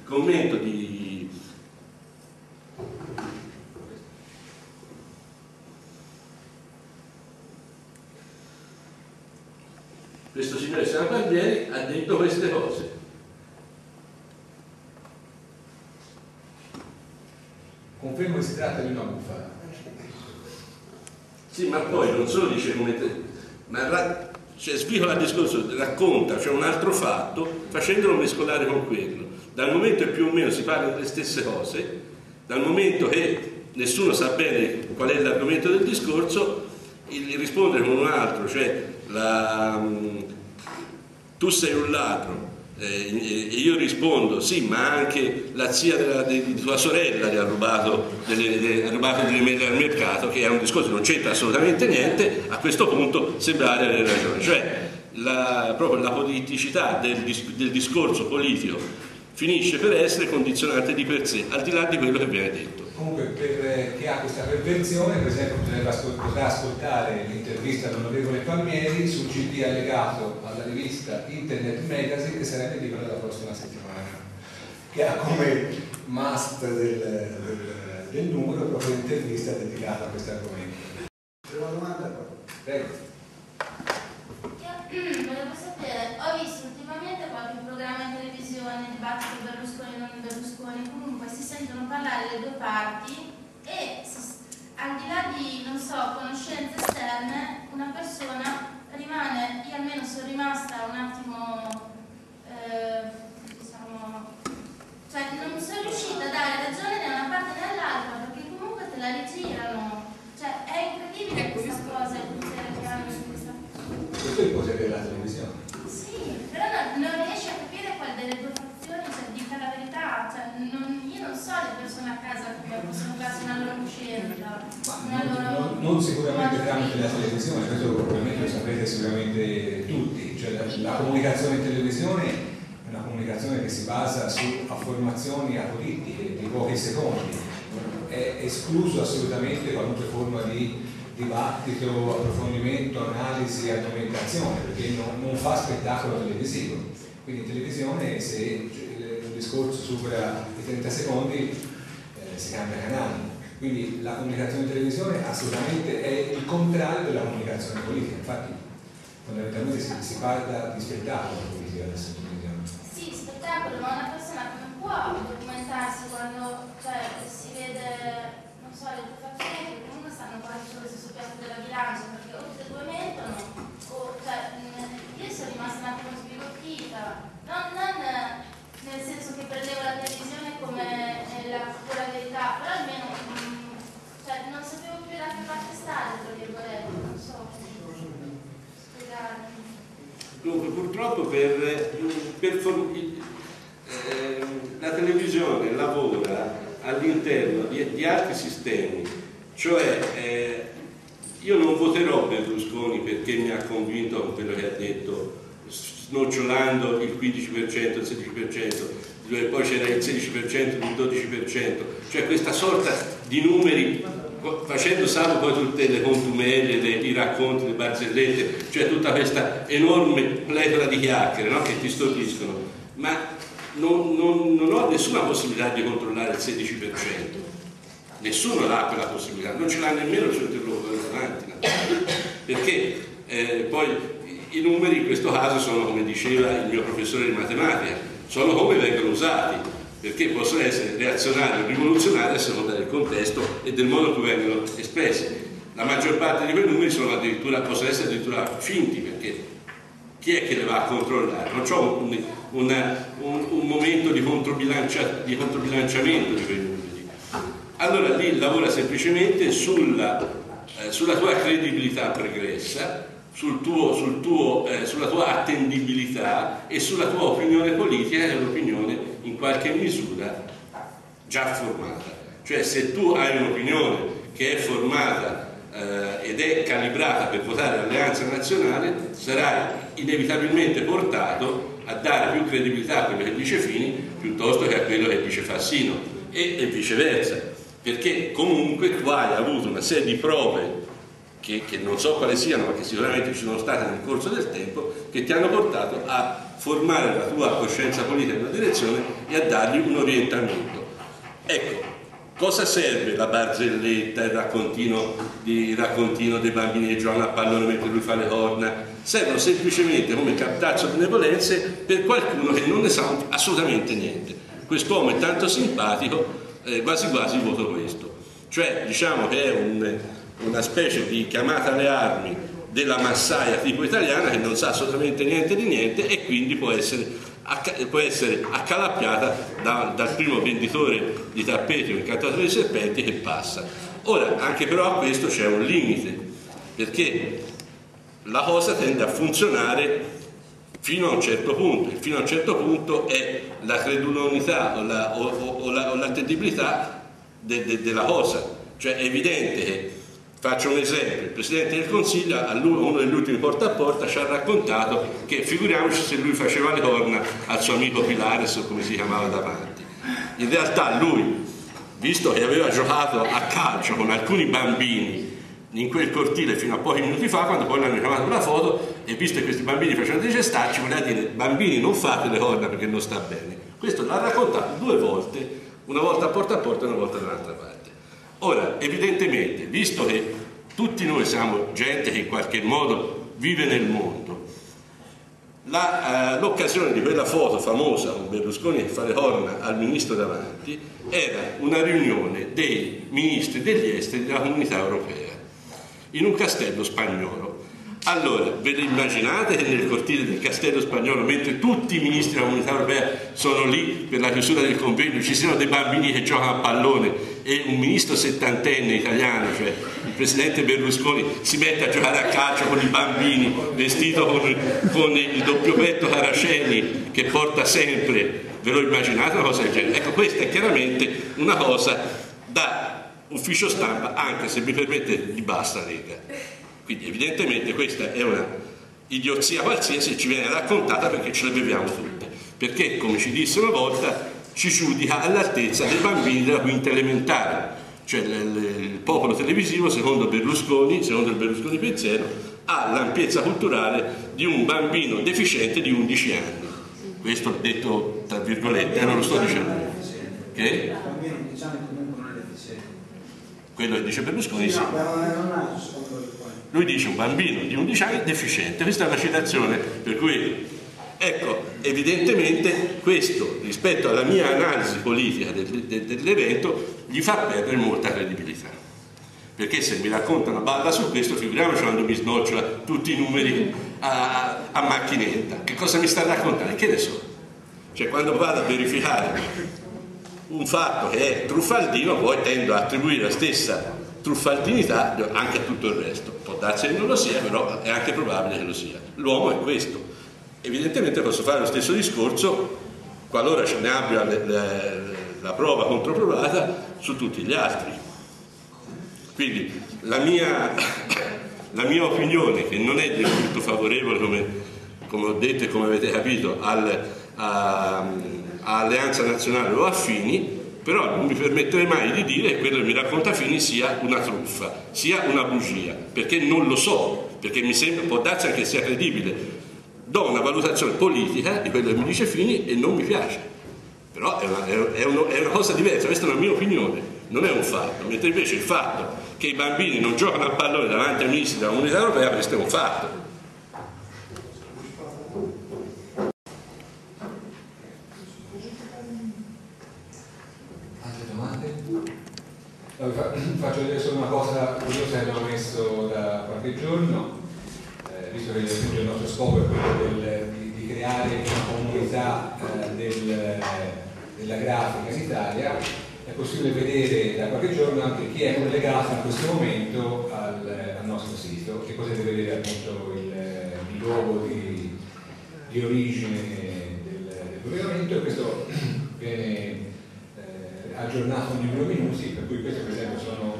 commento di questo signore San Barbieri ha detto queste cose. Confermo che si tratta di una bufala. Sì ma poi non solo dice come te, ma cioè, svicola il discorso racconta cioè un altro fatto facendolo mescolare con quello dal momento che più o meno si parla delle stesse cose, dal momento che nessuno sa bene qual è l'argomento del discorso, il rispondere con un altro, cioè la, mm, tu sei un ladro, eh, e io rispondo sì, ma anche la zia della, di, tua sorella ti ha rubato delle, de, ha rubato delle mele al mercato, che è un discorso che non c'entra assolutamente niente, a questo punto sembra avere ragione. Cioè la, proprio la politicità del, del discorso politico finisce per essere condizionante di per sé, al di là di quello che viene detto. Comunque, per eh, chi ha questa perversione, per esempio, potrà ascoltare l'intervista all'onorevole Palmieri sul CD allegato alla rivista Internet Magazine che sarà in libro la prossima settimana, che ha come must del, del, del numero proprio l'intervista dedicata a questo argomento. C'è una domanda. Prego. Volevo sapere, ho visto ultimamente qualche programma in televisione, dibattito Berlusconi non Berlusconi, comunque si sentono parlare le due parti e al di là di, non so, conoscenze esterne, una persona rimane, io almeno sono rimasta un attimo, eh, diciamo, cioè non sono riuscita a dare ragione né a una parte né all'altra perché comunque te la rigirano, cioè è incredibile questa cosa, il potere che hanno su questa Questo è il potere della televisione. Sì, però non, non riesci a capire qual delle due fazioni, cioè dica la verità, cioè, non, io non so le persone a casa che possono darsi una loro Non, non- sicuramente tramite la televisione, questo probabilmente lo saprete sicuramente tutti, cioè la, la comunicazione in televisione è una comunicazione che si basa su affermazioni apodittiche di pochi secondi, è escluso assolutamente qualunque forma di dibattito, approfondimento, analisi, argomentazione, perché non, non fa spettacolo televisivo. Quindi in televisione se il discorso supera i 30 secondi eh, si cambia canale. Quindi la comunicazione in televisione assolutamente è il contrario della comunicazione politica. Infatti fondamentalmente si, si parla di spettacolo politica adesso. Sì, spettacolo, ma una persona come può documentarsi quando cioè, si vede, non so, le due fazioni che comunque stanno quasi sullo stesso piatto della bilancia, perché o tutte e due mentono, o cioè, io sono rimasta un attimo sbigottita, non, non nel senso che prendevo la televisione come la pura verità, però almeno mh, cioè, non sapevo più da che parte stare, tra virgolette, non so. Dunque, purtroppo per, per eh, la televisione lavora all'interno di, di, altri sistemi, cioè eh, io non voterò Berlusconi perché mi ha convinto con quello che ha detto, snocciolando il 15%, il 16%, poi c'era il 16%, il 12%, cioè questa sorta di numeri facendo salvo poi tutte le contumelle, le, i racconti, le barzellette, cioè tutta questa enorme pletora di chiacchiere no? che ti stordiscono, ma non, non, non, ho nessuna possibilità di controllare il 16%, nessuno ha quella possibilità, non ce l'ha nemmeno il suo interlocutore davanti, perché eh, poi i numeri in questo caso sono, come diceva il mio professore di matematica, sono come vengono usati, perché possono essere reazionari o rivoluzionari a seconda del contesto e del modo in cui vengono espressi. La maggior parte di quei numeri possono essere addirittura finti, perché chi è che le va a controllare? Non c'è un, un, un, momento di, controbilancia, di controbilanciamento di quei numeri. Allora lì lavora semplicemente sulla, eh, sulla tua credibilità pregressa sul tuo, sul tuo, eh, sulla tua attendibilità e sulla tua opinione politica che è un'opinione in qualche misura già formata. Cioè se tu hai un'opinione che è formata eh, ed è calibrata per votare l'alleanza nazionale, sarai inevitabilmente portato a dare più credibilità a quello che dice Fini piuttosto che a quello che dice Fassino e, e viceversa, perché comunque tu hai avuto una serie di prove che, che, non so quali siano, ma che sicuramente ci sono state nel corso del tempo, che ti hanno portato a formare la tua coscienza politica in una direzione e a dargli un orientamento. Ecco, cosa serve la barzelletta, il raccontino, il raccontino dei bambini che giocano a pallone mentre lui fa le corna? Servono semplicemente come captaccio di benevolenze per qualcuno che non ne sa assolutamente niente. Quest'uomo è tanto simpatico, eh, quasi quasi voto questo. Cioè, diciamo che è un una specie di chiamata alle armi della massaia tipo italiana che non sa assolutamente niente di niente e quindi può essere, può essere accalappiata da, dal primo venditore di tappeti o incantatore di serpenti che passa. Ora, anche però a questo c'è un limite, perché la cosa tende a funzionare fino a un certo punto, e fino a un certo punto è la credulonità o, la, o, o, o l'attendibilità de, de, della cosa, cioè è evidente che Faccio un esempio, il Presidente del Consiglio, a uno degli ultimi porta a porta, ci ha raccontato che figuriamoci se lui faceva le corna al suo amico Pilares o come si chiamava davanti. In realtà lui, visto che aveva giocato a calcio con alcuni bambini in quel cortile fino a pochi minuti fa, quando poi l'hanno chiamato una foto e visto che questi bambini facevano dei gestacci, voleva dire bambini non fate le corna perché non sta bene. Questo l'ha raccontato due volte, una volta a porta a porta e una volta dall'altra parte. Ora, evidentemente, visto che tutti noi siamo gente che in qualche modo vive nel mondo, eh, l'occasione di quella foto famosa con Berlusconi che fa le corna al ministro davanti era una riunione dei ministri degli esteri della comunità europea in un castello spagnolo. Allora, ve lo immaginate che nel cortile del castello spagnolo, mentre tutti i ministri della comunità europea sono lì per la chiusura del convegno, ci siano dei bambini che giocano a pallone e un ministro settantenne italiano, cioè il presidente Berlusconi, si mette a giocare a calcio con i bambini, vestito con, con il doppio petto Caraceni che porta sempre, ve lo immaginate una cosa del genere? Ecco, questa è chiaramente una cosa da ufficio stampa, anche se mi permette di basta Lega. Quindi evidentemente questa è una idiozia qualsiasi e ci viene raccontata perché ce le beviamo tutte. Perché, come ci disse una volta, ci giudica all'altezza dei bambini della quinta elementare. Cioè il popolo televisivo, secondo Berlusconi, secondo il Berlusconi pensiero, ha l'ampiezza culturale di un bambino deficiente di 11 anni. Questo detto tra virgolette, non lo sto dicendo. Che? Quello che dice Berlusconi sì. Lui dice un bambino di 11 anni deficiente, questa è una citazione per cui ecco, evidentemente questo rispetto alla mia analisi politica del, del, dell'evento gli fa perdere molta credibilità. Perché se mi racconta una balla su questo, figuriamoci quando mi snocciola tutti i numeri a, a macchinetta. Che cosa mi sta raccontando? Che ne so? Cioè quando vado a verificare un fatto che è truffaldino, poi tendo a attribuire la stessa truffaldinità anche a tutto il resto. Può darsi che non lo sia, però è anche probabile che lo sia. L'uomo è questo. Evidentemente posso fare lo stesso discorso qualora ce ne abbia le, le, la prova controprovata su tutti gli altri. Quindi la mia, la mia opinione, che non è del tutto favorevole, come, come ho detto e come avete capito, al, a, a Alleanza Nazionale o affini, però non mi permetterei mai di dire che quello che mi racconta Fini sia una truffa, sia una bugia, perché non lo so, perché mi sembra, può darsi anche sia credibile. Do una valutazione politica di quello che mi dice Fini e non mi piace, però è una, è una, è una cosa diversa, questa è una mia opinione, non è un fatto, mentre invece il fatto che i bambini non giocano a pallone davanti ai ministri della comunità europea, questo è un fatto. faccio vedere solo una cosa curiosa che messo da qualche giorno, visto che il nostro scopo è quello del, di, di, creare una comunità eh, del, della grafica in Italia, è possibile vedere da qualche giorno anche chi è collegato in questo momento al, al nostro sito, che potete vedere appunto il, il logo di, di origine del, del collegamento e questo viene aggiornato ogni due minuti, per cui questi per esempio sono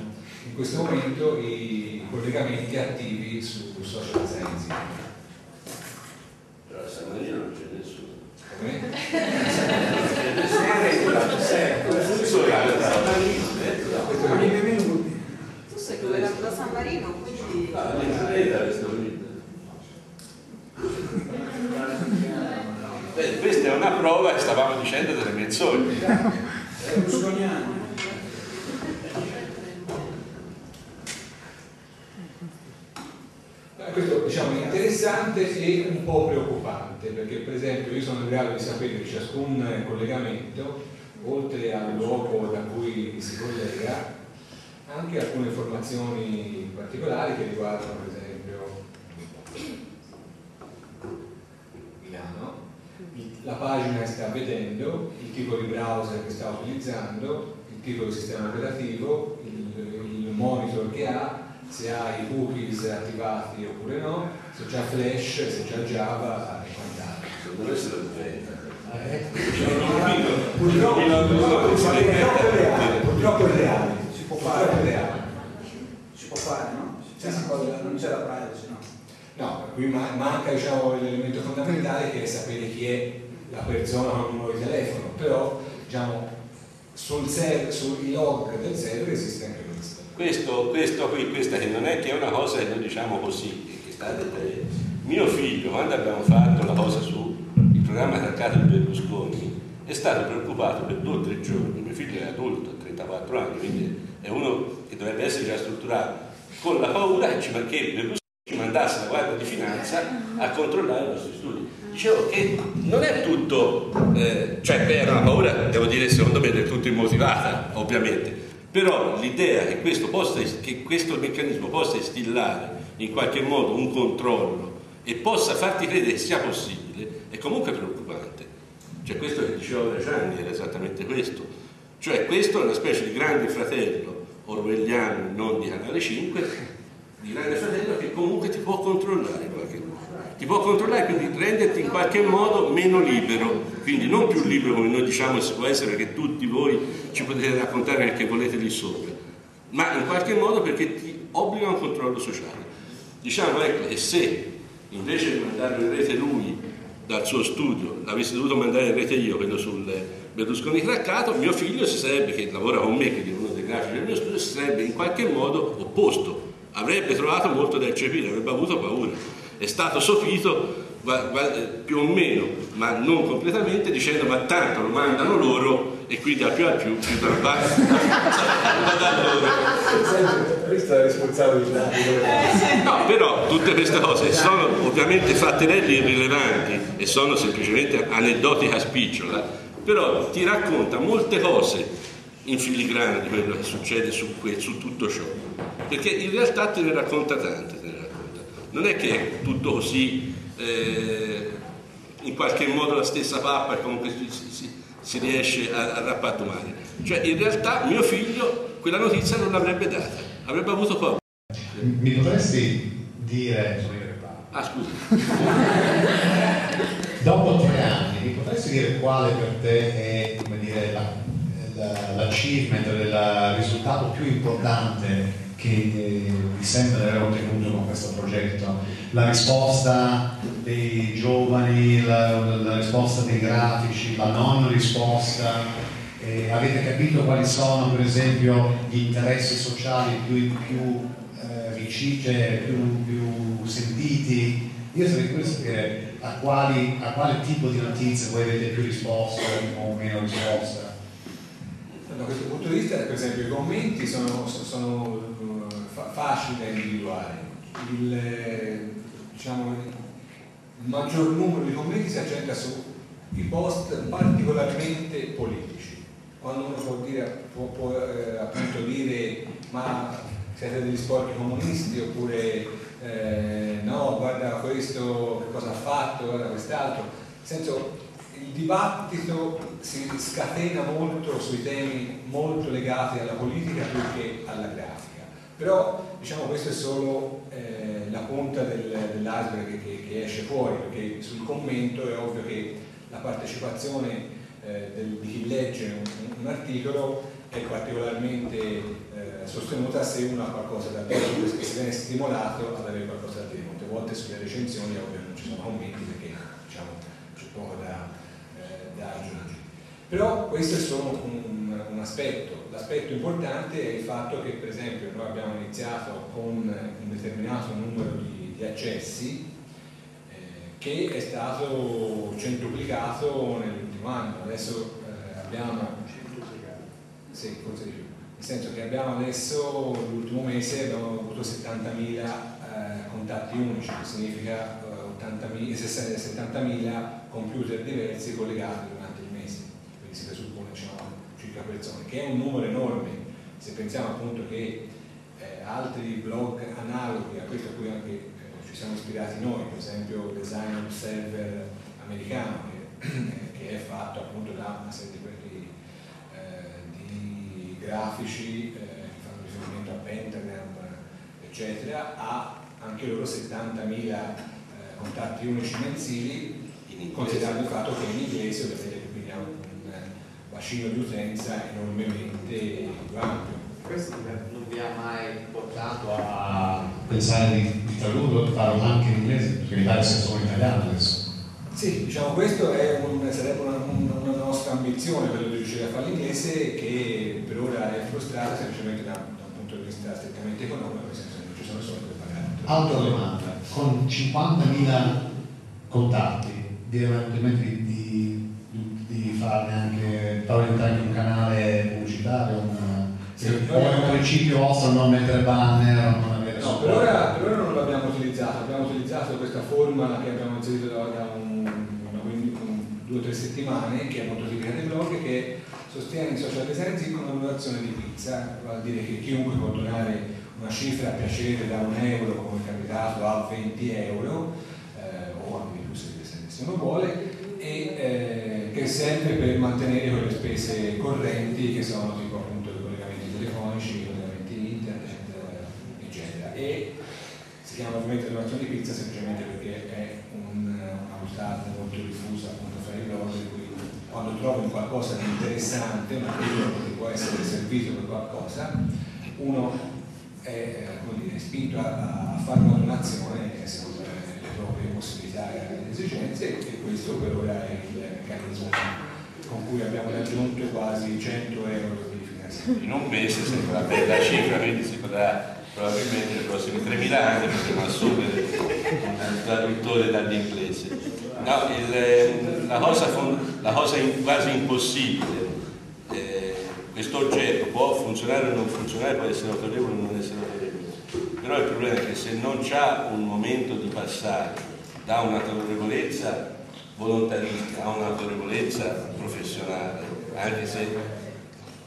in questo momento i collegamenti attivi su social science. Però a San Marino non c'è nessuno. Come? Tu sei collegato da San Marino, quindi... Ah, Beh, questa è una prova che stavamo dicendo delle menzogne. Berlusconiani. Questo diciamo, è interessante e un po' preoccupante perché per esempio io sono in grado di sapere ciascun collegamento, oltre al luogo da cui si collega, anche alcune informazioni particolari che riguardano per esempio Milano la pagina che sta vedendo, il tipo di browser che sta utilizzando, il tipo di sistema operativo, il, il monitor che ha, se ha i cookies attivati oppure no, se c'è Flash, se c'è Java e quant'altro. Secondo me se difende. Purtroppo è reale, si può fare, si può fare, no? Non c'è la privacy, no? No, qui manca diciamo, l'elemento fondamentale che è sapere chi è la persona con il numero di telefono, però diciamo, sul server, sui log del server esiste anche questo. Questo, questo qui, questa che non è che è una cosa che noi diciamo così, che sta Mio figlio, quando abbiamo fatto la cosa sul programma attaccato di Berlusconi, è stato preoccupato per due o tre giorni. Mio figlio è adulto, ha 34 anni, quindi è uno che dovrebbe essere già strutturato, con la paura che, Berlusconi ci mandasse la Guardia di Finanza a controllare i nostri studi. Dicevo che non è tutto, eh, cioè era una paura, devo dire secondo me del tutto immotivata, ovviamente, però l'idea che questo, possa, che questo meccanismo possa instillare in qualche modo un controllo e possa farti credere che sia possibile è comunque preoccupante. Cioè questo che dicevo da Gianni era esattamente questo. Cioè questo è una specie di grande fratello orwelliano, non di Canale 5, di grande fratello che comunque ti può controllare in qualche modo ti può controllare, quindi renderti in qualche modo meno libero, quindi non più libero come noi diciamo si può essere perché tutti voi ci potete raccontare quel che volete lì sopra, ma in qualche modo perché ti obbliga a un controllo sociale. Diciamo ecco che se invece di mandarlo in rete lui dal suo studio, l'avessi dovuto mandare in rete io, quello sul Berlusconi craccato, mio figlio si sarebbe, che lavora con me, che uno dei grafici del mio studio, si sarebbe in qualche modo opposto, avrebbe trovato molto da eccepire, avrebbe avuto paura. È stato sopito più o meno, ma non completamente, dicendo ma tanto lo mandano loro e quindi al più al più più da parte da loro. Questa è la responsabilità. No, però tutte queste cose sono ovviamente fatterelli irrilevanti e sono semplicemente aneddoti a spicciola, però ti racconta molte cose in filigrana di quello che succede su, su tutto ciò, perché in realtà te ne racconta tante non è che è tutto così eh, in qualche modo la stessa pappa e comunque si, si, si riesce a, a rappattumare. Cioè in realtà mio figlio quella notizia non l'avrebbe data, avrebbe avuto paura. Mi potresti dire Ah, scusa. Dopo tre anni, mi potresti dire quale per te è come dire, la, la, l'achievement, il risultato più importante che eh, di aver ottenuto con questo progetto? La risposta dei giovani, la, la risposta dei grafici, la non risposta? Eh, avete capito quali sono per esempio gli interessi sociali più, più eh, vicini, cioè più, più sentiti? Io sarei curioso sapere a, quali, a quale tipo di notizie voi avete più risposte o meno risposte. Da questo punto di vista, per esempio, i commenti sono, sono fa- facili da individuare. Il, diciamo, il maggior numero di commenti si accenta sui post particolarmente politici. Quando uno può, dire, può, può eh, appunto dire ma siete degli sporchi comunisti oppure eh, no, guarda questo che cosa ha fatto, guarda quest'altro. Nel senso, il dibattito si scatena molto sui temi molto legati alla politica più che alla grafica. Però diciamo questo è solo eh, la punta del, dell'iceberg che, che, esce fuori, perché sul commento è ovvio che la partecipazione eh, del, di chi legge un, un articolo è particolarmente eh, sostenuta se uno ha qualcosa da dire, se viene stimolato ad avere qualcosa da dire. Molte volte sulle recensioni ovvio non ci sono commenti perché diciamo, c'è poco da, eh, da aggiungere. Però questo è solo un, un aspetto. L'aspetto importante è il fatto che per esempio noi abbiamo iniziato con un determinato numero di, di accessi eh, che è stato centuplicato nell'ultimo anno. Adesso eh, abbiamo sì, forse di più. Nel senso che abbiamo adesso, l'ultimo mese, abbiamo avuto 70.000 eh, contatti unici, che significa eh, 70.000 computer diversi collegati durante il mese, quindi si presuppone diciamo, persone, che è un numero enorme. Se pensiamo appunto che eh, altri blog analoghi a questo a cui anche eh, ci siamo ispirati noi, per esempio Design Observer americano, che, che è fatto appunto da una serie di grafici eh, che fanno riferimento a Pentagram, eccetera, ha anche loro 70.000 eh, contatti unici mensili, considerando il fatto che in inglese ovviamente bacino di utenza enormemente più ampio. Questo non vi ha mai portato a pensare di, di tradurlo, farlo anche in inglese, perché mi pare sia solo in italiano adesso. Sì, diciamo questo un, sarebbe una, una, nostra ambizione quello di riuscire a fare l'inglese che per ora è frustrata semplicemente da, da, un punto di vista strettamente economico, nel senso che non ci sono soldi per pagare. Altra domanda, con 50.000 contatti, di, di, di, farne anche, in un canale pubblicitario? Una, sì, è un principio vostro non mettere banner, non avere No, per ora, per ora non l'abbiamo utilizzato, abbiamo utilizzato questa forma che abbiamo inserito da, da un due o tre settimane, che è molto tipica dei blog, che sostiene il social design con una donazione di pizza, vuol dire che chiunque può donare una cifra a piacere da un euro, come è capitato, a 20 euro, eh, o anche di più se, se nessuno vuole, e eh, che serve per mantenere quelle spese correnti che sono tipo appunto i collegamenti telefonici, i collegamenti internet, eccetera. E si chiama ovviamente donazione di pizza semplicemente perché è un, una mutata molto diffusa appunto blog in cui quando trovi qualcosa di interessante, articolo che può essere servito per qualcosa, uno è, eh, dire, spinto a, a, fare una donazione secondo le possibilità e le esigenze e questo per ora è il meccanismo con cui abbiamo raggiunto quasi 100 euro di finanziamento. In un mese sembra una bella cifra, quindi si potrà probabilmente nei prossimi 3.000 anni potremo assumere un traduttore dall'inglese. No, il, la, cosa, la, cosa, quasi impossibile, eh, questo oggetto può funzionare o non funzionare, può essere autorevole o non essere autorevole, però il problema è che se non c'è un momento di passare da un'autorevolezza volontaristica a un'autorevolezza professionale, anche se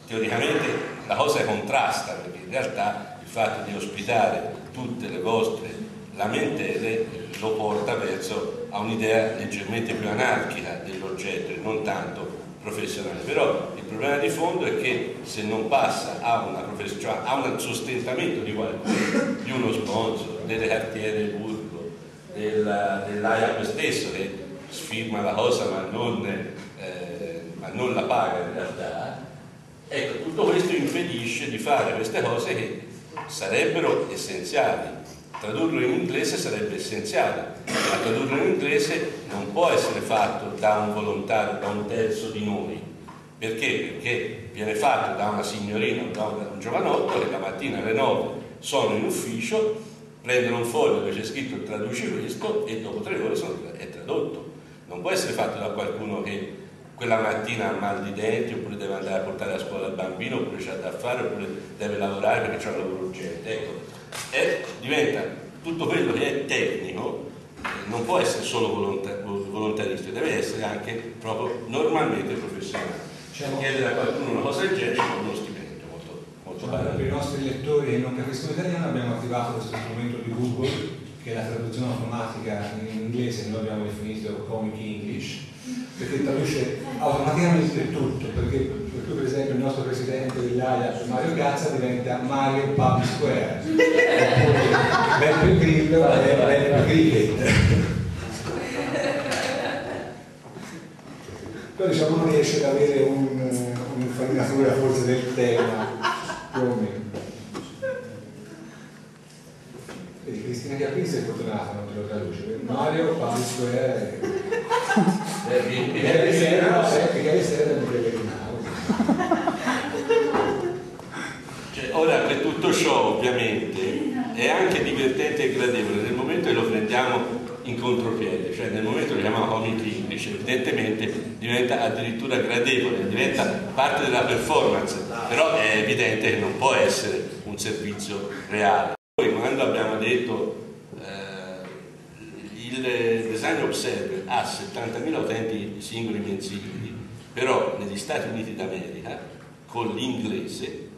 teoricamente la cosa contrasta, perché in realtà il fatto di ospitare tutte le vostre lamentele lo porta verso a un'idea leggermente più anarchica dell'oggetto e non tanto professionale. Però il problema di fondo è che se non passa a, una cioè a un sostentamento di qualcuno, di uno sponsor, delle cartiere Burgo, della, dell'AIAP stesso che sfirma la cosa ma non, eh, ma non la paga in realtà, ecco, tutto questo impedisce di fare queste cose che sarebbero essenziali. Tradurlo in inglese sarebbe essenziale, ma tradurlo in inglese non può essere fatto da un volontario, da un terzo di noi. Perché? Perché viene fatto da una signorina o da un giovanotto che la mattina alle 9 sono in ufficio, prendono un foglio dove c'è scritto traduci questo e dopo tre ore sono, è tradotto. Non può essere fatto da qualcuno che quella mattina ha mal di denti oppure deve andare a portare a scuola il bambino oppure c'ha da fare oppure deve lavorare perché c'è un lavoro urgente. Ecco, è, diventa tutto quello che è tecnico non può essere solo volontaristico, deve essere anche proprio normalmente professionale. Cioè, chiedere a qualcuno una cosa del genere con uno stipendio molto, molto cioè, Per i nostri lettori che non capiscono l'italiano abbiamo attivato questo strumento di Google che è la traduzione automatica in inglese, noi abbiamo definito Comic English, perché traduce automaticamente tutto, perché per, esempio il nostro presidente dell'AIA Mario Gazza diventa Mario Public Square, Beppe Grillo è Beppe Cricket. Però diciamo non riesce ad avere un'infarinatura forse del tema più o meno. Vedi, Cristina Chiappini è fortunata, non te lo traduce. Mario Public Square ieri sera ieri sera mi cioè, ora per tutto ciò ovviamente è anche divertente e gradevole nel momento che lo prendiamo in contropiede, cioè nel momento che lo chiamiamo comic English, evidentemente diventa addirittura gradevole, diventa parte della performance, però è evidente che non può essere un servizio reale. Poi quando abbiamo detto il Design Observer ha 70.000 utenti singoli mensili, però negli Stati Uniti d'America, con l'inglese,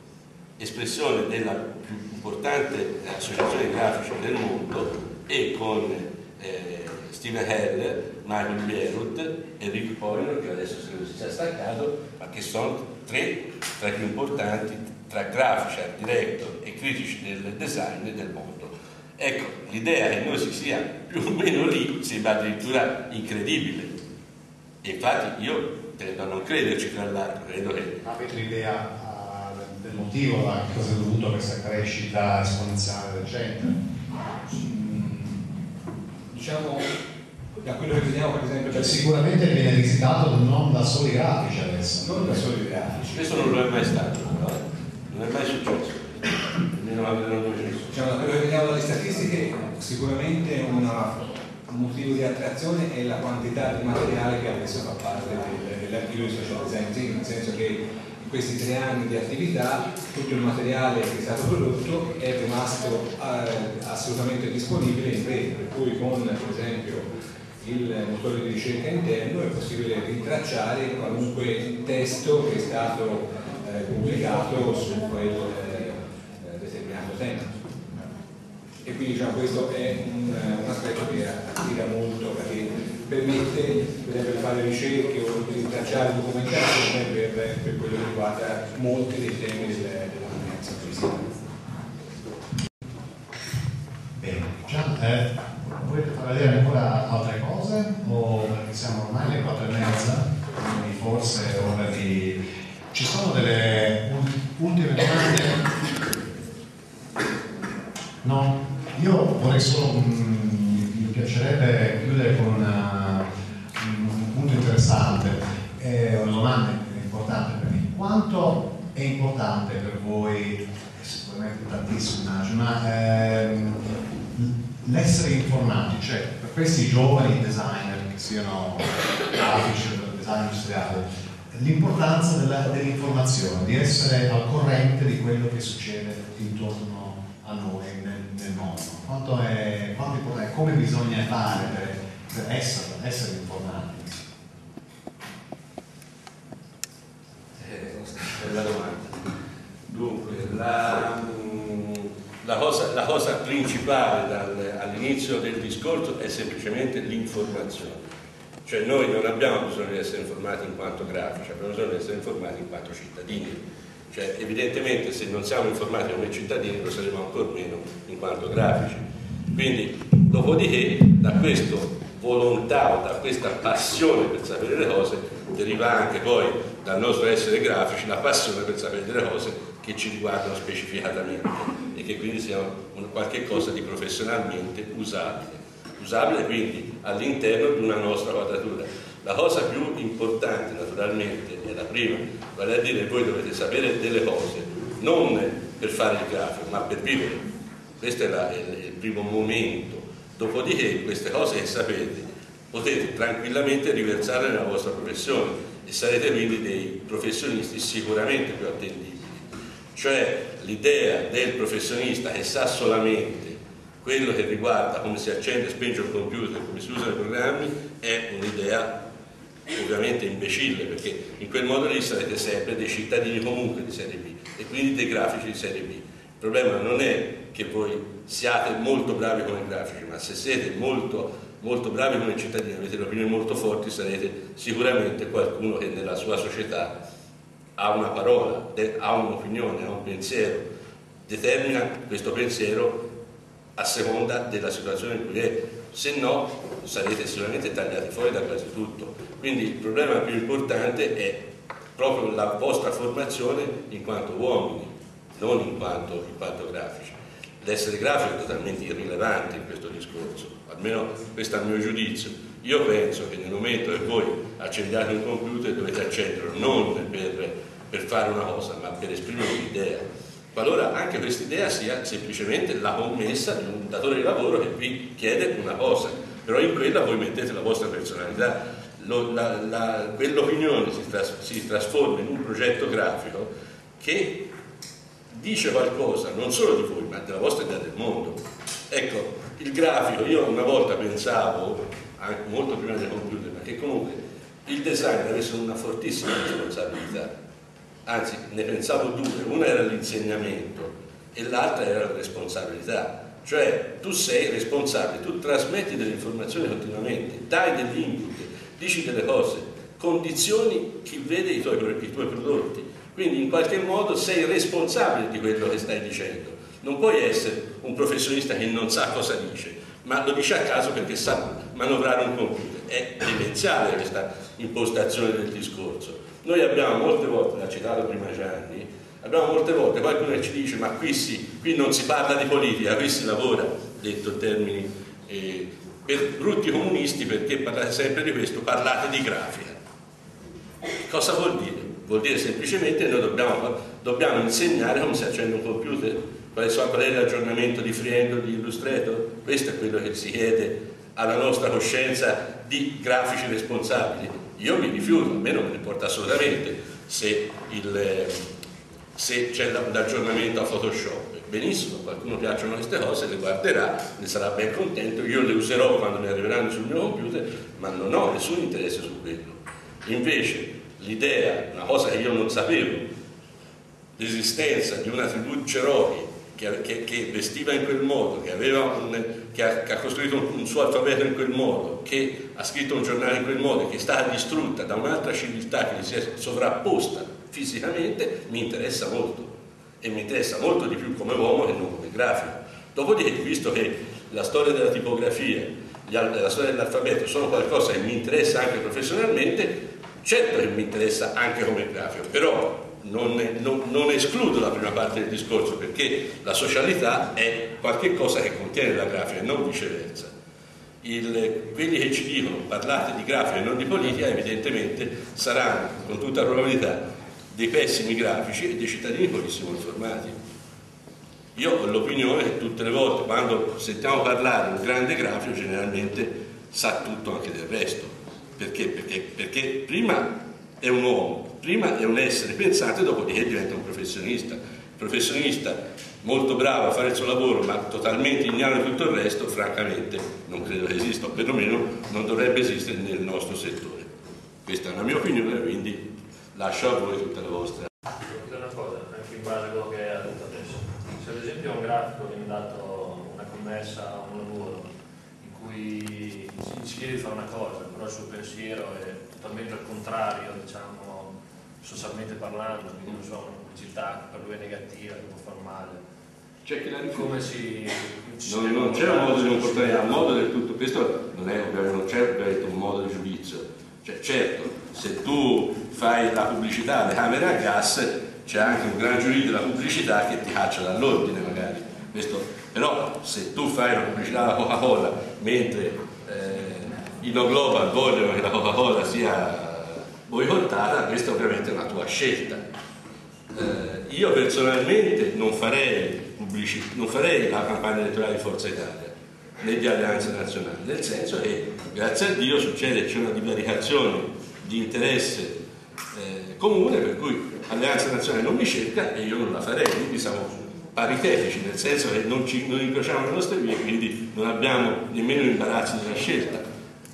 espressione della più importante associazione grafica del mondo, e con eh, Steven Heller, Michael Bierut e Rick Poiner, che adesso si già staccato, ma che sono tre tra i più importanti tra grafici, director e critici del design del mondo. Ecco, l'idea che noi si sia più o meno lì sembra addirittura incredibile. E infatti io tendo a non crederci tra l'altro, credo che... Avete l'idea uh, del motivo, a cosa è dovuto questa crescita esponenziale del centro? Mm, diciamo, da quello che vediamo per esempio... Cioè, sicuramente viene visitato non da soli grafici adesso. Non da soli grafici. Questo non lo è mai stato, no? non è mai successo. Almeno Diciamo, quello che vediamo dalle statistiche, sicuramente una, un motivo di attrazione è la quantità di materiale che adesso fa parte dell'archivio di social design, nel senso che in questi tre anni di attività tutto il materiale che è stato prodotto è rimasto eh, assolutamente disponibile in rete, per cui con per esempio il motore di ricerca interno è possibile rintracciare qualunque testo che è stato eh, pubblicato su quel eh, determinato tema e quindi diciamo, questo è un, un, aspetto che attira molto perché permette per fare ricerche o rintracciare documentazione per, per quello che riguarda molti dei temi del, della comunicazione fisica. Bene, già, eh, volete far vedere ancora altre cose o perché siamo ormai alle quattro e mezza, quindi forse è ora di... Ci sono delle ultime domande? No? Io vorrei solo, mm, mi piacerebbe chiudere con una, un punto interessante, eh, una domanda importante per me. Quanto è importante per voi, sicuramente tantissimo immagino, ma ehm, l'essere informati, cioè per questi giovani designer, che siano grafici o design industriale, l'importanza dell'informazione, di essere al corrente di quello che succede intorno a noi nel, mondo. Quanto è, quanto è importante, come bisogna fare per, per essere, essere informati? Eh, bella domanda. Dunque, la, la, cosa, la cosa, principale all'inizio del discorso è semplicemente l'informazione. Cioè noi non abbiamo bisogno di essere informati in quanto grafici, abbiamo bisogno di essere informati in quanto cittadini cioè, evidentemente se non siamo informati come cittadini lo saremo ancora meno in quanto grafici. Quindi Dopodiché da questa volontà o da questa passione per sapere le cose deriva anche poi dal nostro essere grafici la passione per sapere delle cose che ci riguardano specificatamente e che quindi siano qualche cosa di professionalmente usabile. Usabile quindi all'interno di una nostra quadratura. La cosa più importante naturalmente è la prima, vale a dire voi dovete sapere delle cose, non per fare il grafico, ma per vivere. Questo è, la, è il primo momento Dopodiché queste cose che sapete potete tranquillamente riversarle nella vostra professione e sarete quindi dei professionisti sicuramente più attendibili. Cioè l'idea del professionista che sa solamente quello che riguarda come si accende e spenge il computer, come si usano i programmi, è un'idea ovviamente imbecille perché in quel modo lì sarete sempre dei cittadini comunque di serie B e quindi dei grafici di serie B. Il problema non è che voi siate molto bravi come grafici, ma se siete molto, molto bravi come cittadini, avete opinioni molto forti, sarete sicuramente qualcuno che nella sua società ha una parola, ha un'opinione, ha un pensiero, determina questo pensiero a seconda della situazione in cui è, se no sarete sicuramente tagliati fuori da quasi tutto. Quindi il problema più importante è proprio la vostra formazione in quanto uomini, non in quanto, in quanto grafici. L'essere grafico è totalmente irrilevante in questo discorso, almeno questo è il mio giudizio. Io penso che nel momento che voi accendiate un computer dovete accenderlo non per, per fare una cosa, ma per esprimere un'idea. Qualora anche questa idea sia semplicemente la commessa di un datore di lavoro che vi chiede una cosa, però in quella voi mettete la vostra personalità. Quell'opinione si, tras si trasforma in un progetto grafico che dice qualcosa non solo di voi ma della vostra idea del mondo. Ecco, il grafico, io una volta pensavo, anche molto prima del computer, ma che comunque il design avesse una fortissima responsabilità, anzi ne pensavo due, una era l'insegnamento e l'altra era la responsabilità, cioè tu sei responsabile, tu trasmetti delle informazioni continuamente, dai degli input, dici delle cose, condizioni chi vede i tuoi, i tuoi prodotti, quindi in qualche modo sei responsabile di quello che stai dicendo. Non puoi essere un professionista che non sa cosa dice, ma lo dice a caso perché sa manovrare un computer. È demenziale questa impostazione del discorso. Noi abbiamo molte volte, l'ha citato prima Gianni, abbiamo molte volte qualcuno che ci dice ma qui, sì, qui non si parla di politica, qui si lavora, detto in termini eh, per brutti comunisti perché parlate sempre di questo, parlate di grafica. Cosa vuol dire? vuol dire semplicemente noi dobbiamo, dobbiamo, insegnare come si accende un computer, qual è l'aggiornamento di Friendo, di Illustrator, questo è quello che si chiede alla nostra coscienza di grafici responsabili. Io mi rifiuto, a me non ne importa assolutamente se c'è l'aggiornamento a Photoshop. Benissimo, qualcuno piacciono queste cose, le guarderà, ne sarà ben contento, io le userò quando mi arriveranno sul mio computer, ma non ho nessun interesse su quello. Invece l'idea, una cosa che io non sapevo, l'esistenza di una tribù Cherokee che, che, che, vestiva in quel modo, che, un, che ha, ha, costruito un, un, suo alfabeto in quel modo, che ha scritto un giornale in quel modo, che è stata distrutta da un'altra civiltà che gli si è sovrapposta fisicamente, mi interessa molto e mi interessa molto di più come uomo che non come grafico. Dopodiché, visto che la storia della tipografia, la storia dell'alfabeto sono qualcosa che mi interessa anche professionalmente, Certo che mi interessa anche come grafico, però non, non, non, escludo la prima parte del discorso perché la socialità è qualcosa che contiene la grafica e non viceversa. Il, quelli che ci dicono parlate di grafica e non di politica evidentemente saranno con tutta probabilità dei pessimi grafici e dei cittadini pochissimo informati. Io ho l'opinione che tutte le volte quando sentiamo parlare un grande grafico generalmente sa tutto anche del resto perché? Perché, perché prima è un uomo, prima è un essere pensante, dopodiché diventa un professionista. Professionista molto bravo a fare il suo lavoro, ma totalmente ignaro di tutto il resto, francamente non credo che esista, o perlomeno non dovrebbe esistere nel nostro settore. Questa è una mia opinione, quindi lascio a voi tutte le vostre. Dire una cosa, anche in base a quello che ha detto adesso. Se ad esempio un grafico viene dato una commessa a un lavoro in cui si chiede di fare una cosa, però il suo pensiero è totalmente al contrario, diciamo, socialmente parlando, quindi non so, una pubblicità che per lui è negativa, che può far male. C'è chi la rifiuta. come si... Non, non c'è un modo di è un sul modo del tutto, questo non è ovviamente, non c'è un modo di giudizio. Cioè, certo, se tu fai la pubblicità alle camere a gas, c'è anche un gran giurì della pubblicità che ti caccia dall'ordine magari. Questo, però se tu fai una pubblicità alla Coca-Cola mentre eh, i no global vogliono che la Coca-Cola sia boicottata, questa ovviamente è una tua scelta. Eh, io personalmente non farei, non farei la campagna elettorale di Forza Italia di Alleanza Nazionale, nel senso che grazie a Dio succede c'è una divaricazione di interesse eh, comune per cui Alleanza Nazionale non mi cerca e io non la farei, quindi siamo paritetici, nel senso che non, ci, non incrociamo le nostre vie, quindi non abbiamo nemmeno imbarazzo della scelta.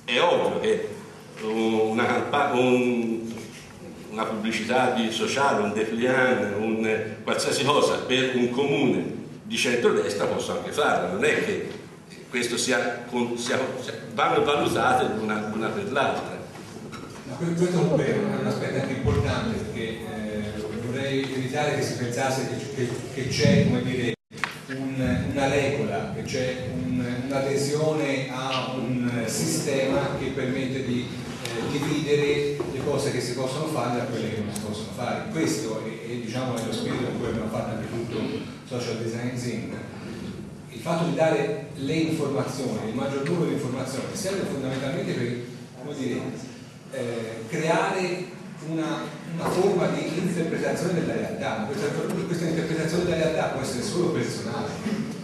È ovvio che una, un- una pubblicità di sociale, un dépliant, un qualsiasi cosa per un comune di centrodestra posso anche farla, non è che questo sia, con- sia- vanno valutate una, una per l'altra. Questo è un aspetto anche importante perché eh, vorrei evitare che si pensasse che, che- che c'è dire, un- una regola, che c'è un- un'adesione a un sistema che permette di eh, dividere le cose che si possono fare da quelle che non si possono fare. Questo è, è, diciamo, è lo spirito con cui abbiamo fatto anche tutto Social Design Zing. Il fatto di dare le informazioni, il maggior numero di informazioni, serve fondamentalmente per dire, eh, creare una, una forma di interpretazione della realtà, questa, questa interpretazione della realtà può essere solo personale.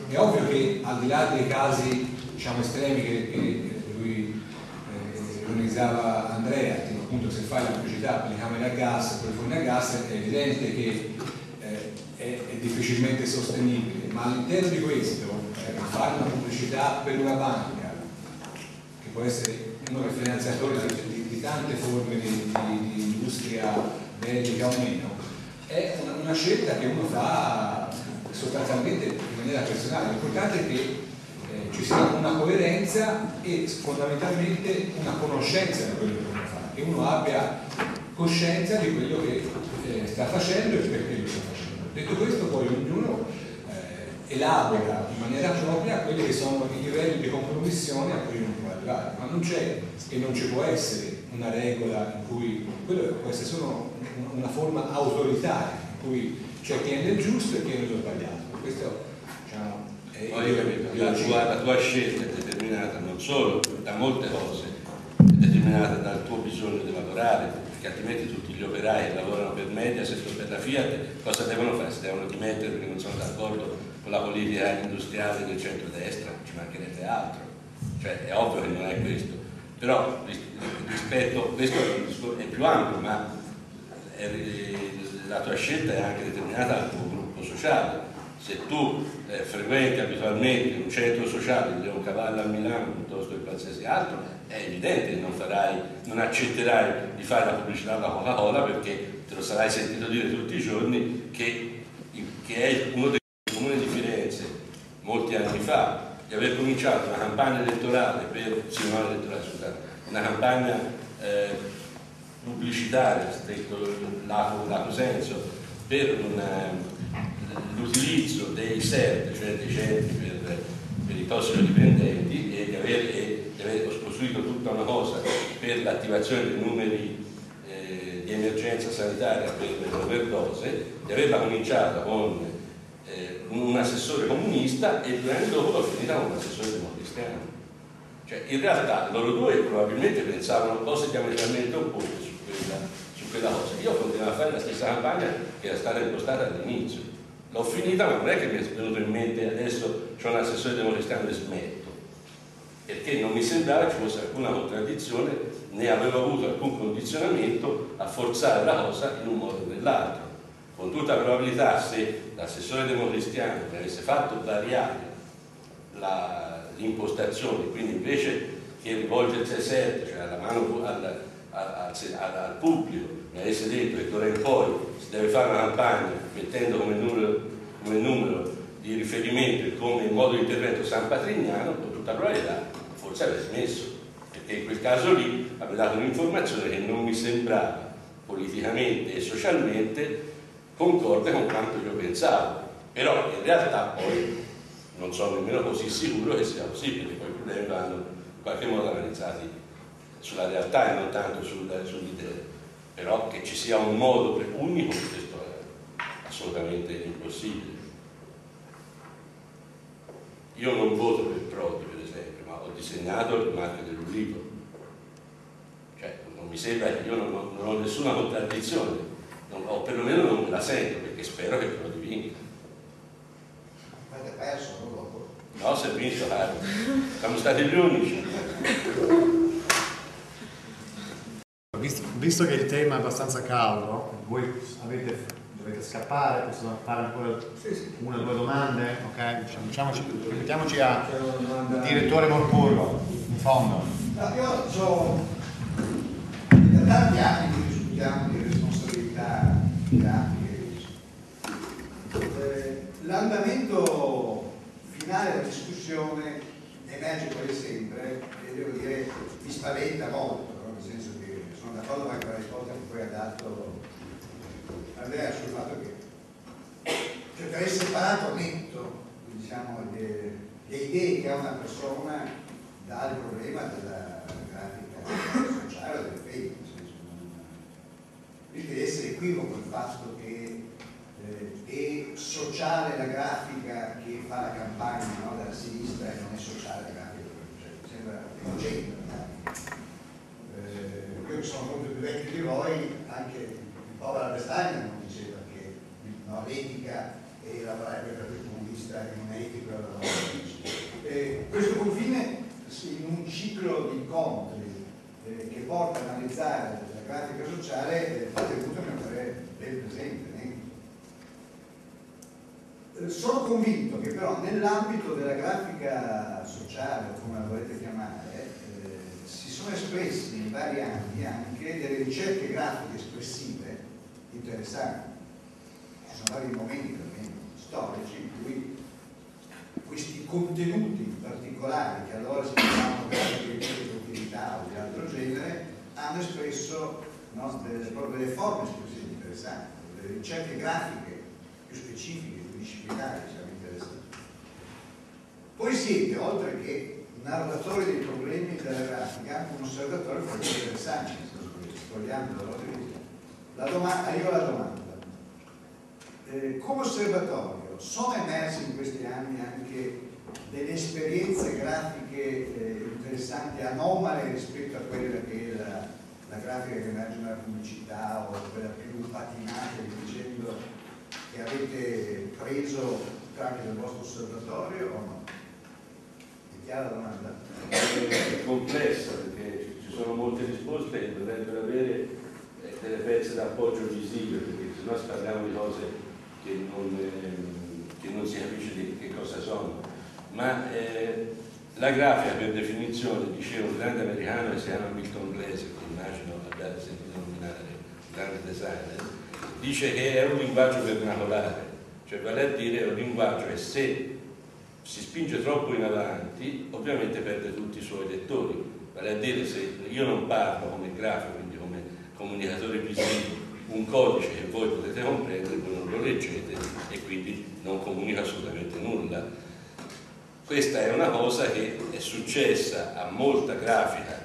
È ovvio che al di là dei casi diciamo, estremi che, che lui eh, Andrea, tipo appunto se fai la pubblicità per le camere a gas, per i forni a gas, è evidente che eh, è, è difficilmente sostenibile, ma all'interno di questo eh, fare una pubblicità per una banca, che può essere uno dei finanziatori di, di- tante forme di, di- di industria bellica o meno, è una, una scelta che uno fa sostanzialmente in maniera personale. L'importante è che eh, ci sia una coerenza e fondamentalmente una conoscenza di quello che uno fa, che uno abbia coscienza di quello che eh, sta facendo e perché lo sta facendo. Detto questo poi ognuno elabora in maniera propria quelli che sono i livelli di compromissione a cui uno può arrivare, ma non c'è e non ci può essere una regola in cui quello può essere solo un- una forma autoritaria in cui c'è chi è nel giusto e chi è nello sbagliato. Questo diciamo, è Poi capito, la tua, la tua scelta è determinata non solo da molte cose, è determinata dal tuo bisogno di lavorare, perché altrimenti tutti gli operai che lavorano per Mediaset o per la Fiat cosa devono fare? Si devono dimettere perché non sono d'accordo la politica industriale del centro-destra, ci mancherebbe altro. Cioè è ovvio che non è questo. Però ris- rispetto, questo è più ampio, ma è- la tua scelta è anche determinata dal tuo gruppo sociale. Se tu eh, frequenti abitualmente un centro sociale di Leoncavallo a Milano piuttosto che qualsiasi altro, è evidente che non, farai, non accetterai di fare la pubblicità alla Coca-Cola perché te lo sarai sentito dire tutti i giorni che, che è uno dei molti anni fa di aver cominciato una campagna elettorale per, sì, non elettorale, scusate, una campagna eh, pubblicitaria, stretto lato, lato senso, per eh, l'utilizzo dei CERT, cioè dei centri per, per i tossicodipendenti e di aver, e di aver costruito tutta una cosa per l'attivazione dei numeri eh, di emergenza sanitaria per l'overdose, di averla cominciata con eh, un assessore comunista e due anni dopo l'ho finita con un assessore democristiano. Cioè, in realtà loro due probabilmente pensavano cose diametralmente opposte su quella, su quella cosa. Io continuavo a fare la stessa campagna che era stata impostata all'inizio. L'ho finita, ma non è che mi è venuto in mente adesso c'è un assessore democristiano e smetto, perché non mi sembrava ci fosse alcuna contraddizione né avevo avuto alcun condizionamento a forzare la cosa in un modo o nell'altro. Con tutta probabilità se l'assessore democristiano mi avesse fatto variare l'impostazione, quindi invece che rivolgersi ai CERT, cioè alla mano al, al- al- al pubblico, mi avesse detto che d'ora in poi si deve fare una campagna mettendo come numero, come numero di riferimento e come modo di intervento San Patrignano, con tutta probabilità forse avrei smesso, perché in quel caso lì aveva dato un'informazione che non mi sembrava politicamente e socialmente concorde con quanto io pensavo. Però in realtà poi non sono nemmeno così sicuro che sia possibile, poi i problemi vanno in qualche modo analizzati sulla realtà e non tanto sull'idea. Però che ci sia un modo unico, questo è assolutamente impossibile. Io non voto per Prodi, per esempio, ma ho disegnato il marchio dell'Ulivo. Cioè, non mi sembra che io non ho, non ho nessuna contraddizione, o perlomeno non me la sento, perché spero che Prodi vinca. Avete perso, non dopo? No, si è vinto, Carlo. Siamo stati gli unici. Visto, visto, che il tema è abbastanza caldo, voi avete, dovete scappare, posso fare ancora una o due domande? Ok, diciamoci, mettiamoci a direttore Morpurgo, in fondo. No, io ho da tanti anni che discutiamo. Eh, l'andamento finale della discussione emerge quasi sempre e devo dire mi spaventa molto d'accordo anche con la risposta che poi ha dato Andrea sul fatto che cioè, per essere separato netto diciamo, le, le, idee che ha una persona dal problema della grafica sociale o del fake rischia di essere equivoco il fatto che eh, è sociale la grafica che fa la campagna no, della sinistra e non è sociale la grafica cioè, sembra inocente io che sono molto più vecchio di voi, anche il povero Albestagna non diceva che no, l'etica è lavorare per il comunista e non è etico lavorare Questo confine in un ciclo di incontri eh, che porta ad analizzare grafica sociale fa tenuto a mio parere ben presente. Eh, sono convinto che però nell'ambito della grafica sociale, come la volete chiamare, sono espressi in vari anni anche delle ricerche grafiche espressive interessanti. Ci sono vari momenti storici in cui questi contenuti particolari, che allora si chiamavano grafiche di utilità o di altro genere, hanno espresso no, delle, delle forme espressive interessanti, delle ricerche grafiche più specifiche, più disciplinari, siamo interessanti. Poi siete, oltre che narratore dei problemi della grafica, un osservatore molto interessante, spogliando la domanda, io la domanda. Eh, come osservatorio sono emerse in questi anni anche delle esperienze grafiche eh, interessanti, anomale rispetto a quella che la, la grafica che emerge nella pubblicità o quella più patinata, dicendo che avete preso tramite il vostro osservatorio o no? chiara domanda? È complessa perché ci sono molte risposte che dovrebbero avere eh, delle pezze d'appoggio visive perché se no parliamo di cose che non, eh, che non, si capisce di che cosa sono. Ma eh, la grafica per definizione, diceva un grande americano che si chiama Milton Glaser, immagino abbiate sentito nominare, grande designer, dice che è un linguaggio vernacolare, cioè vale a dire è un linguaggio che se si spinge troppo in avanti, ovviamente perde tutti i suoi lettori. Vale a dire, se io non parlo come grafico, quindi come comunicatore visivo, un codice che voi potete comprendere, voi non lo leggete e quindi non comunica assolutamente nulla. Questa è una cosa che è successa a molta grafica,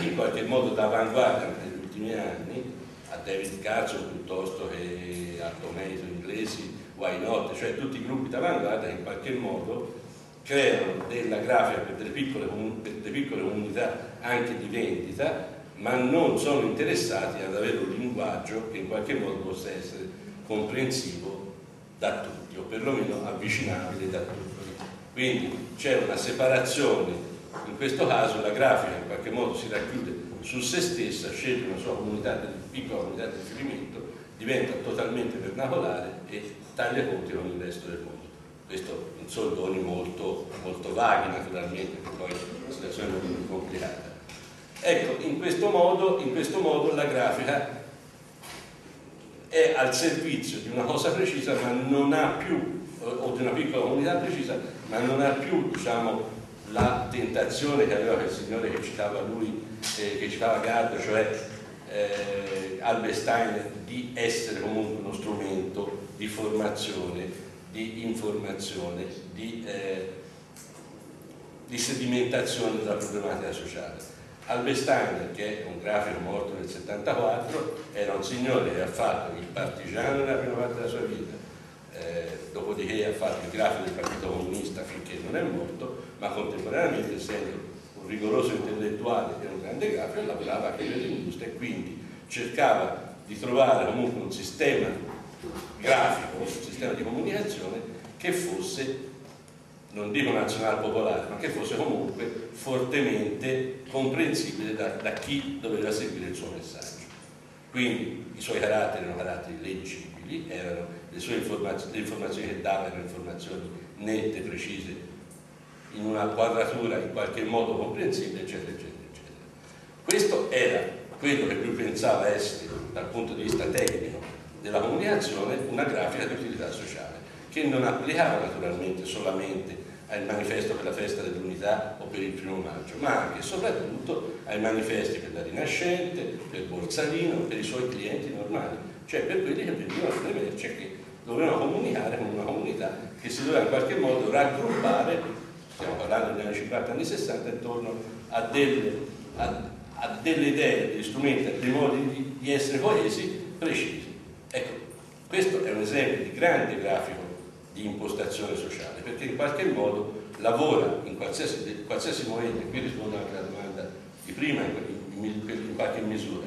in qualche modo d'avanguardia negli ultimi anni, a David Carson piuttosto che a Tomato inglesi Why Not, cioè tutti i gruppi d'avanguardia in qualche modo creano della grafica per delle, piccole, per delle piccole comunità anche di vendita, ma non sono interessati ad avere un linguaggio che in qualche modo possa essere comprensivo da tutti, o perlomeno avvicinabile da tutti. Quindi c'è una separazione, questo caso la grafica in qualche modo si racchiude su se stessa, sceglie una sua comunità, piccola comunità di riferimento, diventa totalmente vernacolare e taglia conti con il resto del mondo. Questo in soldoni molto, molto vaghi naturalmente, poi la situazione è molto complicata. Ecco, in questo modo, in questo modo la grafica è al servizio di una cosa precisa ma non ha più, o di una piccola comunità precisa, ma non ha più diciamo, la tentazione che aveva quel signore che citava lui, eh, che citava Gard, cioè eh, Albert Stein, di essere comunque uno strumento di formazione di informazione, di, eh, di sedimentazione della problematica sociale. Albestein, che è un grafico morto nel 74, era un signore che ha fatto il partigiano nella prima parte della sua vita, eh, dopodiché ha fatto il grafico del Partito Comunista finché non è morto, ma contemporaneamente essendo un rigoroso intellettuale e un grande grafico lavorava anche nell'industria e quindi cercava di trovare comunque un sistema grafico, un sistema di comunicazione che fosse non dico nazionale popolare, ma che fosse comunque fortemente comprensibile da, da, chi doveva seguire il suo messaggio. Quindi i suoi caratteri erano caratteri leggibili, erano le sue informazioni, le informazioni che dava erano informazioni nette, precise, in una quadratura in qualche modo comprensibile, eccetera, eccetera, eccetera. Questo era quello che lui pensava essere, dal punto di vista tecnico della comunicazione, una grafica di utilità sociale, che non applicava naturalmente solamente al manifesto per la festa dell'unità o per il primo maggio, ma anche e soprattutto ai manifesti per la Rinascente, per Borsalino, per i suoi clienti normali, cioè per quelli che vendevano le merci che dovevano comunicare con una comunità che si doveva in qualche modo raggruppare, stiamo parlando degli anni 50 anni 60, intorno a delle, a, a delle idee, degli strumenti, a dei modi di, di essere coesi precisi. Ecco, questo è un esempio di grande grafico di impostazione sociale, perché in qualche modo lavora in qualsiasi, in qualsiasi momento, e qui rispondo anche alla domanda di prima in, in, qualche misura,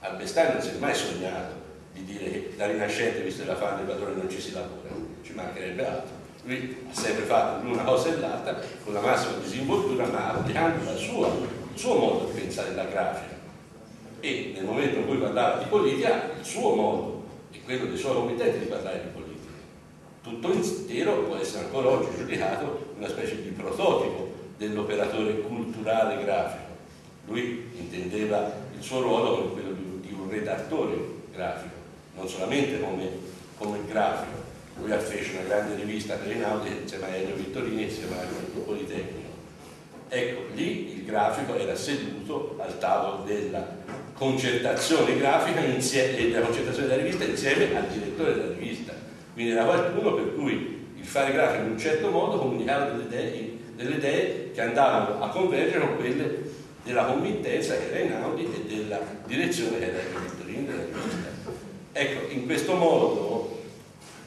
Albestani non si è mai sognato di dire che la rinascente, visto la fanno i padroni, non ci si lavora, ci mancherebbe altro. Lui ha sempre fatto l'una cosa e l'altra con la massima disinvoltura, ma applicando sua, il suo modo di pensare la grafica. E nel momento in cui parlava di politica, il suo modo e quello dei suoi committenti di parlare di politica tutto intero può essere ancora oggi giudicato una specie di prototipo dell'operatore culturale grafico. Lui intendeva il suo ruolo come quello di, un redattore grafico, non solamente come, come grafico. Lui fece una grande rivista per Einaudi insieme a Ennio Vittorini e insieme al Politecnico. Ecco, lì il grafico era seduto al tavolo della concertazione grafica e della concertazione della rivista insieme al direttore della rivista quindi era qualcuno per cui il fare grafico in un certo modo comunicava delle idee, delle idee che andavano a convergere con quelle della committenza che era Einaudi e della direzione che era il Vittorino della rivista. Ecco, in questo modo,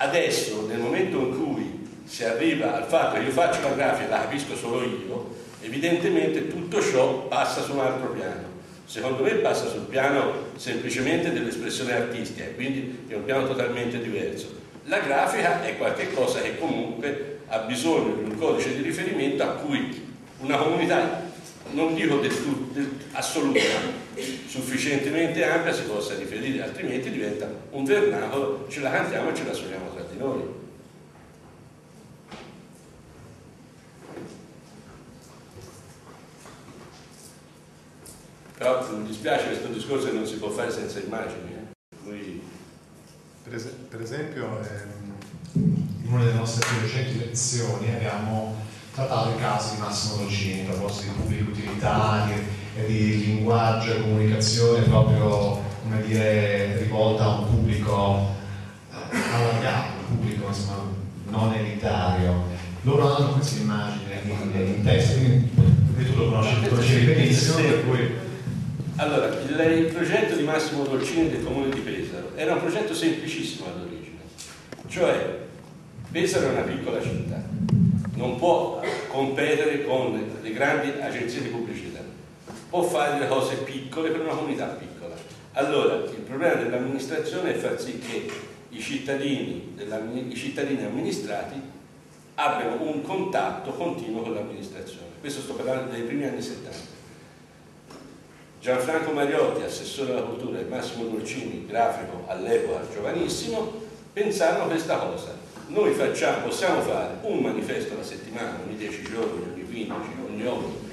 adesso, nel momento in cui si arriva al fatto che io faccio la grafica e la capisco solo io, evidentemente tutto ciò passa su un altro piano. Secondo me passa sul piano semplicemente dell'espressione artistica, quindi è un piano totalmente diverso. La grafica è qualcosa che comunque ha bisogno di un codice di riferimento a cui una comunità, non dico del, del, assoluta, sufficientemente ampia si possa riferire, altrimenti diventa un vernacolo, ce la cantiamo e ce la suoniamo tra di noi. Però mi dispiace questo discorso che non si può fare senza immagini. Eh? Noi per, es per esempio, ehm, in una delle nostre più recenti lezioni abbiamo trattato il caso di Massimo Dolcini, a proposito di pubblica utilità di linguaggio e comunicazione proprio, come dire, rivolta a un pubblico eh, allargato, un pubblico insomma, non elitario. Loro hanno questa immagine in, in testa, quindi tu lo conosci, lo conoscevi benissimo, per cui allora, il, il, progetto di Massimo Dolcini del comune di Pesaro era un progetto semplicissimo all'origine, cioè Pesaro è una piccola città, non può competere con le grandi agenzie di pubblicità, può fare delle cose piccole per una comunità piccola. Allora, il problema dell'amministrazione è far sì che i cittadini, i cittadini amministrati abbiano un contatto continuo con l'amministrazione. Questo sto parlando dei primi anni 70 Gianfranco Mariotti, assessore alla cultura, e Massimo Dolcini, grafico all'epoca giovanissimo, pensarono questa cosa. Noi facciamo, possiamo fare un manifesto alla settimana, ogni 10 giorni, ogni 15, ogni 8,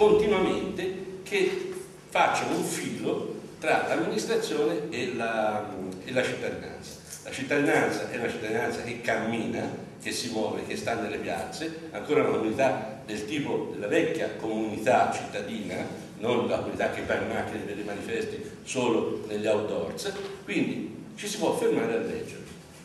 continuamente che facciano un filo tra l'amministrazione e la, e la cittadinanza. La cittadinanza è una cittadinanza che cammina, che si muove, che sta nelle piazze, ancora una comunità del tipo della vecchia comunità cittadina, non la comunità che va in macchina per i manifesti solo negli outdoors, quindi ci si può fermare a leggere.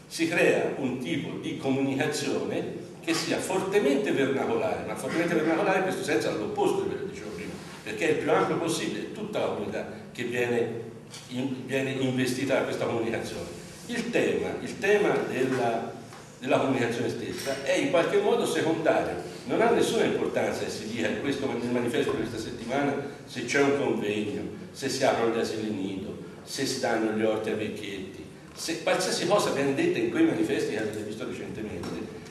si crea un tipo di comunicazione che sia fortemente vernacolare, ma fortemente vernacolare in questo senso all'opposto di quello che dicevo prima, perché è il più ampio possibile, tutta la comunità che viene, in, viene investita da questa comunicazione. Il tema, il tema della, della, comunicazione stessa è in qualche modo secondario, non ha nessuna importanza se si dica questo nel manifesto di questa settimana se c'è un convegno, se si aprono gli asili nido, se si danno gli orti a vecchietti, se qualsiasi cosa viene detta in quei manifesti che avete visto recentemente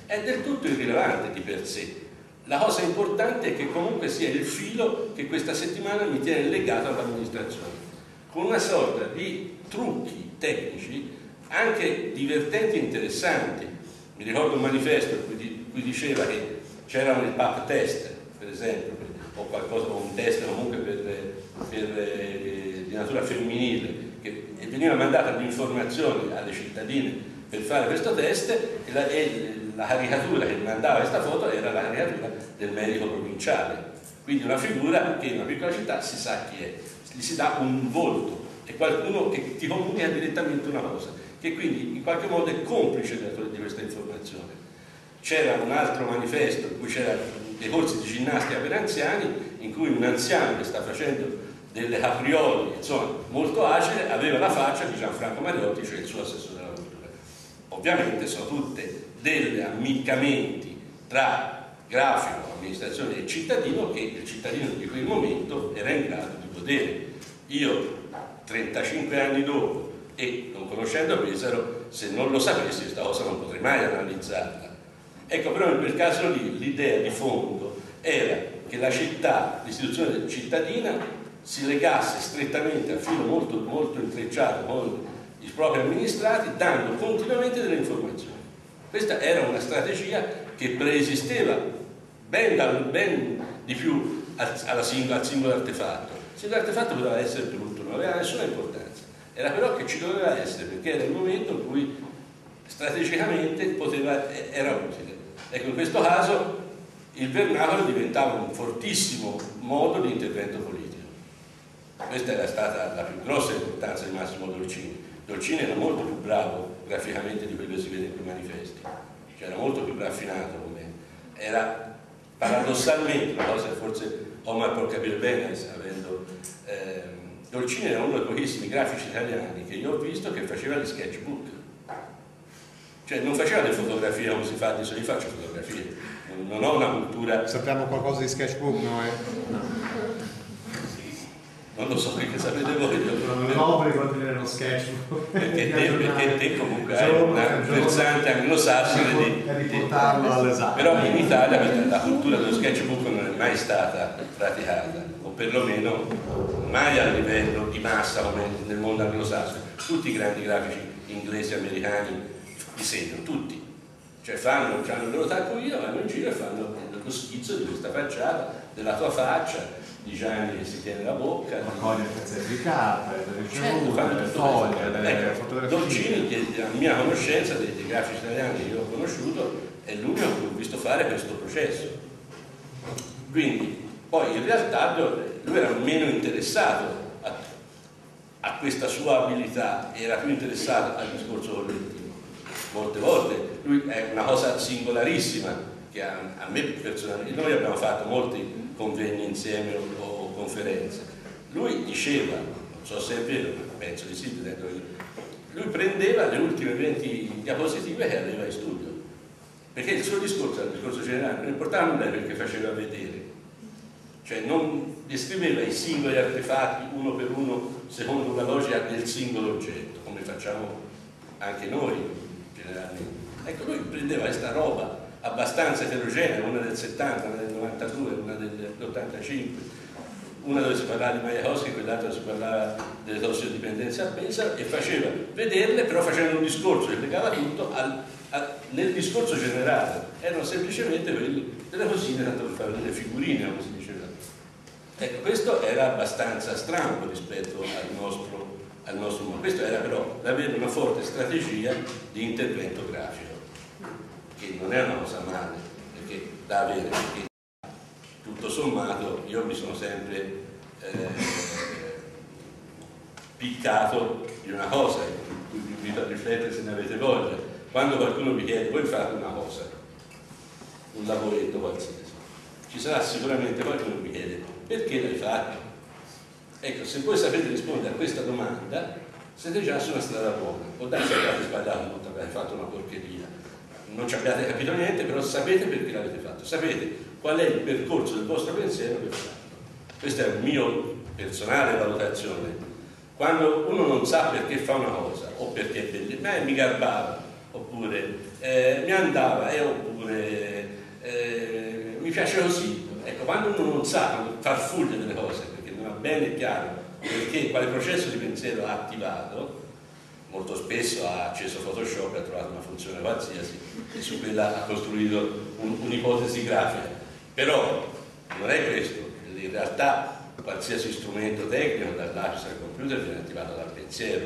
è del tutto irrilevante di per sé. La cosa importante è che comunque sia il filo che questa settimana mi tiene legato all'amministrazione, con una sorta di trucchi tecnici anche divertenti e interessanti. Mi ricordo un manifesto in cui, diceva che c'era il PAP test, per esempio, o qualcosa, un test comunque per, per, eh, di natura femminile, che veniva mandata l'informazione alle cittadine per fare questo test e la, e la caricatura che mandava questa foto era la caricatura del medico provinciale. Quindi una figura che in una piccola città si sa chi è, gli si dà un volto, è qualcuno che ti comunica direttamente una cosa, che quindi in qualche modo è complice di questa informazione. C'era un altro manifesto in cui c'erano dei corsi di ginnastica per anziani, in cui un anziano che sta facendo delle caprioli, insomma, molto acide, aveva la faccia di Gianfranco Mariotti, cioè il suo assessore alla cultura. Ovviamente sono tutte degli ammiccamenti tra grafico, amministrazione e cittadino che il cittadino di quel momento era in grado di godere. Io, 35 anni dopo, e non conoscendo Pesaro, se non lo sapessi questa cosa non potrei mai analizzarla. Ecco, però in quel caso lì l'idea di fondo era che la città, l'istituzione cittadina, si legasse strettamente a filo molto, molto intrecciato con i propri amministrati, dando continuamente delle informazioni. Questa era una strategia che preesisteva ben, da, ben di più al, singola, al, singolo artefatto. Il singolo artefatto poteva essere brutto, non aveva nessuna importanza. Era però che ci doveva essere, perché era il momento in cui strategicamente poteva, era utile. Ecco, in questo caso il vernacolo diventava un fortissimo modo di intervento politico. Questa era stata la più grossa importanza di Massimo Dolcini. Dolcini era molto più bravo graficamente di quello che si vede in quei manifesti, cioè era molto più raffinato come era paradossalmente una cosa che forse Omar può capire bene avendo eh, Dolcini era uno dei pochissimi grafici italiani che io ho visto che faceva gli sketchbook. Cioè non faceva le fotografie come si fa adesso, io faccio fotografie. Non ho una cultura sappiamo qualcosa di sketchbook no? no non lo so che sapete voi obbligo di vedere uno sketchbook perché te, perché te comunque hai una versante anglosassone di, riportarlo all'esame però in Italia la cultura dello sketchbook non è mai stata praticata o perlomeno mai a livello di massa come nel mondo anglosassone. Tutti i grandi grafici inglesi, americani disegnano, tutti. Cioè fanno, hanno il loro taccuino, vanno in giro e fanno lo schizzo di questa facciata, della tua faccia di Gianni che si tiene la bocca. Raccoglie pezzetti di carta le ricevute, certo, toglie le ecco, fotografie. Dolcini, che a mia conoscenza dei, dei grafici italiani che io ho conosciuto è l'unico che ho visto fare questo processo. Quindi poi in realtà lui era meno interessato a, a questa sua abilità era più interessato al discorso collettivo molte volte lui è una cosa singolarissima che a, a me personalmente noi abbiamo fatto molti convegni insieme o, o conferenze. Lui diceva, non so se è vero, ma penso di sì, lui prendeva le ultime 20 diapositive che aveva in studio, perché il suo discorso un discorso generale, non importava nulla perché faceva vedere, cioè non descriveva i singoli artefatti uno per uno secondo una logica del singolo oggetto, come facciamo anche noi generalmente. Ecco, lui prendeva questa roba abbastanza eterogenea, una del 70, una del 92, una dell'85, una dove si parlava di Majakowski, quell'altra si parlava delle tossicodipendenze Pesaro e faceva vederle, però facendo un discorso che legava tutto al, al, nel discorso generale. Erano semplicemente quelli delle cosine, tanto per fare delle figurine, come si diceva. Ecco, questo era abbastanza strano rispetto al nostro, al nostro mondo. Questo era però avere una forte strategia di intervento grafico che non è una cosa male, perché da avere, perché tutto sommato io mi sono sempre eh, piccato di una cosa, vi invito a riflettere se ne avete voglia, quando qualcuno vi chiede, voi fate una cosa, un lavoretto qualsiasi, ci sarà sicuramente qualcuno che vi chiede, perché l'hai fatto? Ecco, se voi sapete rispondere a questa domanda, siete già su una strada buona. O darsi abbiate sbagliato tutto, avete fatto una porcheria. Non ci abbiate capito niente, però sapete perché l'avete fatto, sapete qual è il percorso del vostro pensiero per farlo. Questa è la mia personale valutazione. Quando uno non sa perché fa una cosa, o perché è bellissima, eh, mi garbava, oppure eh, mi andava, eh, oppure eh, mi piace così. Ecco, quando uno non sa far fuggire delle cose, perché non ha bene chiaro perché quale processo di pensiero ha attivato, molto spesso ha acceso Photoshop e ha trovato una funzione qualsiasi e su quella ha costruito un, un'ipotesi grafica. Però non è questo, in realtà qualsiasi strumento tecnico dall'asse al computer viene attivato dal pensiero.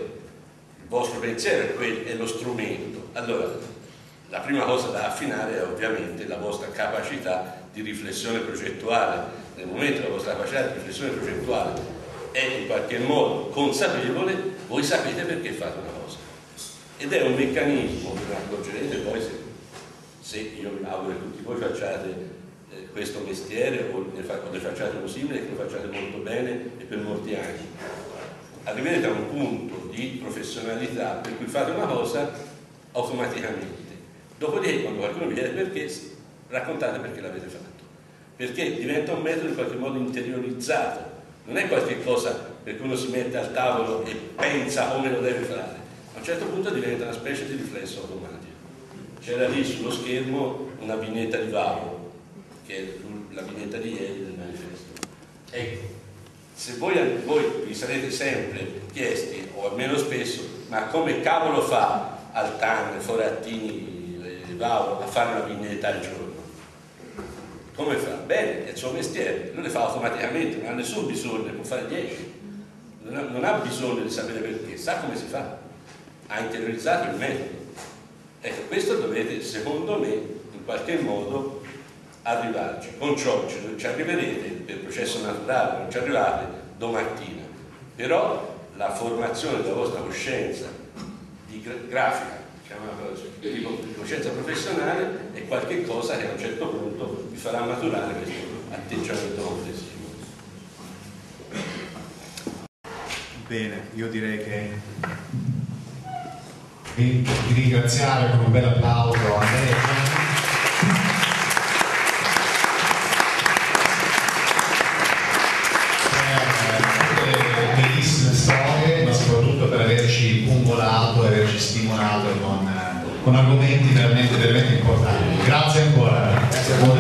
Il vostro pensiero è, quel, è lo strumento. Allora, la prima cosa da affinare è ovviamente la vostra capacità di riflessione progettuale. Nel momento la vostra capacità di riflessione progettuale è in qualche modo consapevole, voi sapete perché fate una cosa. Ed è un meccanismo, ve ne accorgerete poi se, se io mi auguro che tutti voi facciate eh, questo mestiere o ne, fa, o ne facciate uno simile, che lo facciate molto bene e per molti anni. Arriverete a un punto di professionalità per cui fate una cosa automaticamente. Dopodiché, quando qualcuno vi chiede perché, raccontate perché l'avete fatto. Perché diventa un metodo in qualche modo interiorizzato non è qualche cosa perché uno si mette al tavolo e pensa come lo deve fare, a un certo punto diventa una specie di riflesso automatico. C'era lì sullo schermo una vignetta di Vavo, che è la vignetta di ieri del manifesto. Ecco, se voi, voi vi sarete sempre chiesti, o almeno spesso, ma come cavolo fa Altan, Forattini, Vavo a fare una vignetta al giorno? Come fa? Bene, è il suo mestiere, lui le fa automaticamente, non ha nessun bisogno, può fare 10. Non ha, non ha bisogno di sapere perché, sa come si fa. Ha interiorizzato il metodo. Ecco, questo dovete, secondo me, in qualche modo arrivarci. Con ciò ci, arriverete per processo naturale, non ci arrivate domattina. Però la formazione della vostra coscienza di grafica di coscienza professionale è qualche cosa che a un certo punto vi farà maturare questo atteggiamento complessivo. Bene, io direi che di, di ringraziare con un bel applauso Andrea. pungolato e averci stimolato con, con argomenti veramente, veramente importanti. Grazie ancora. Grazie. Buon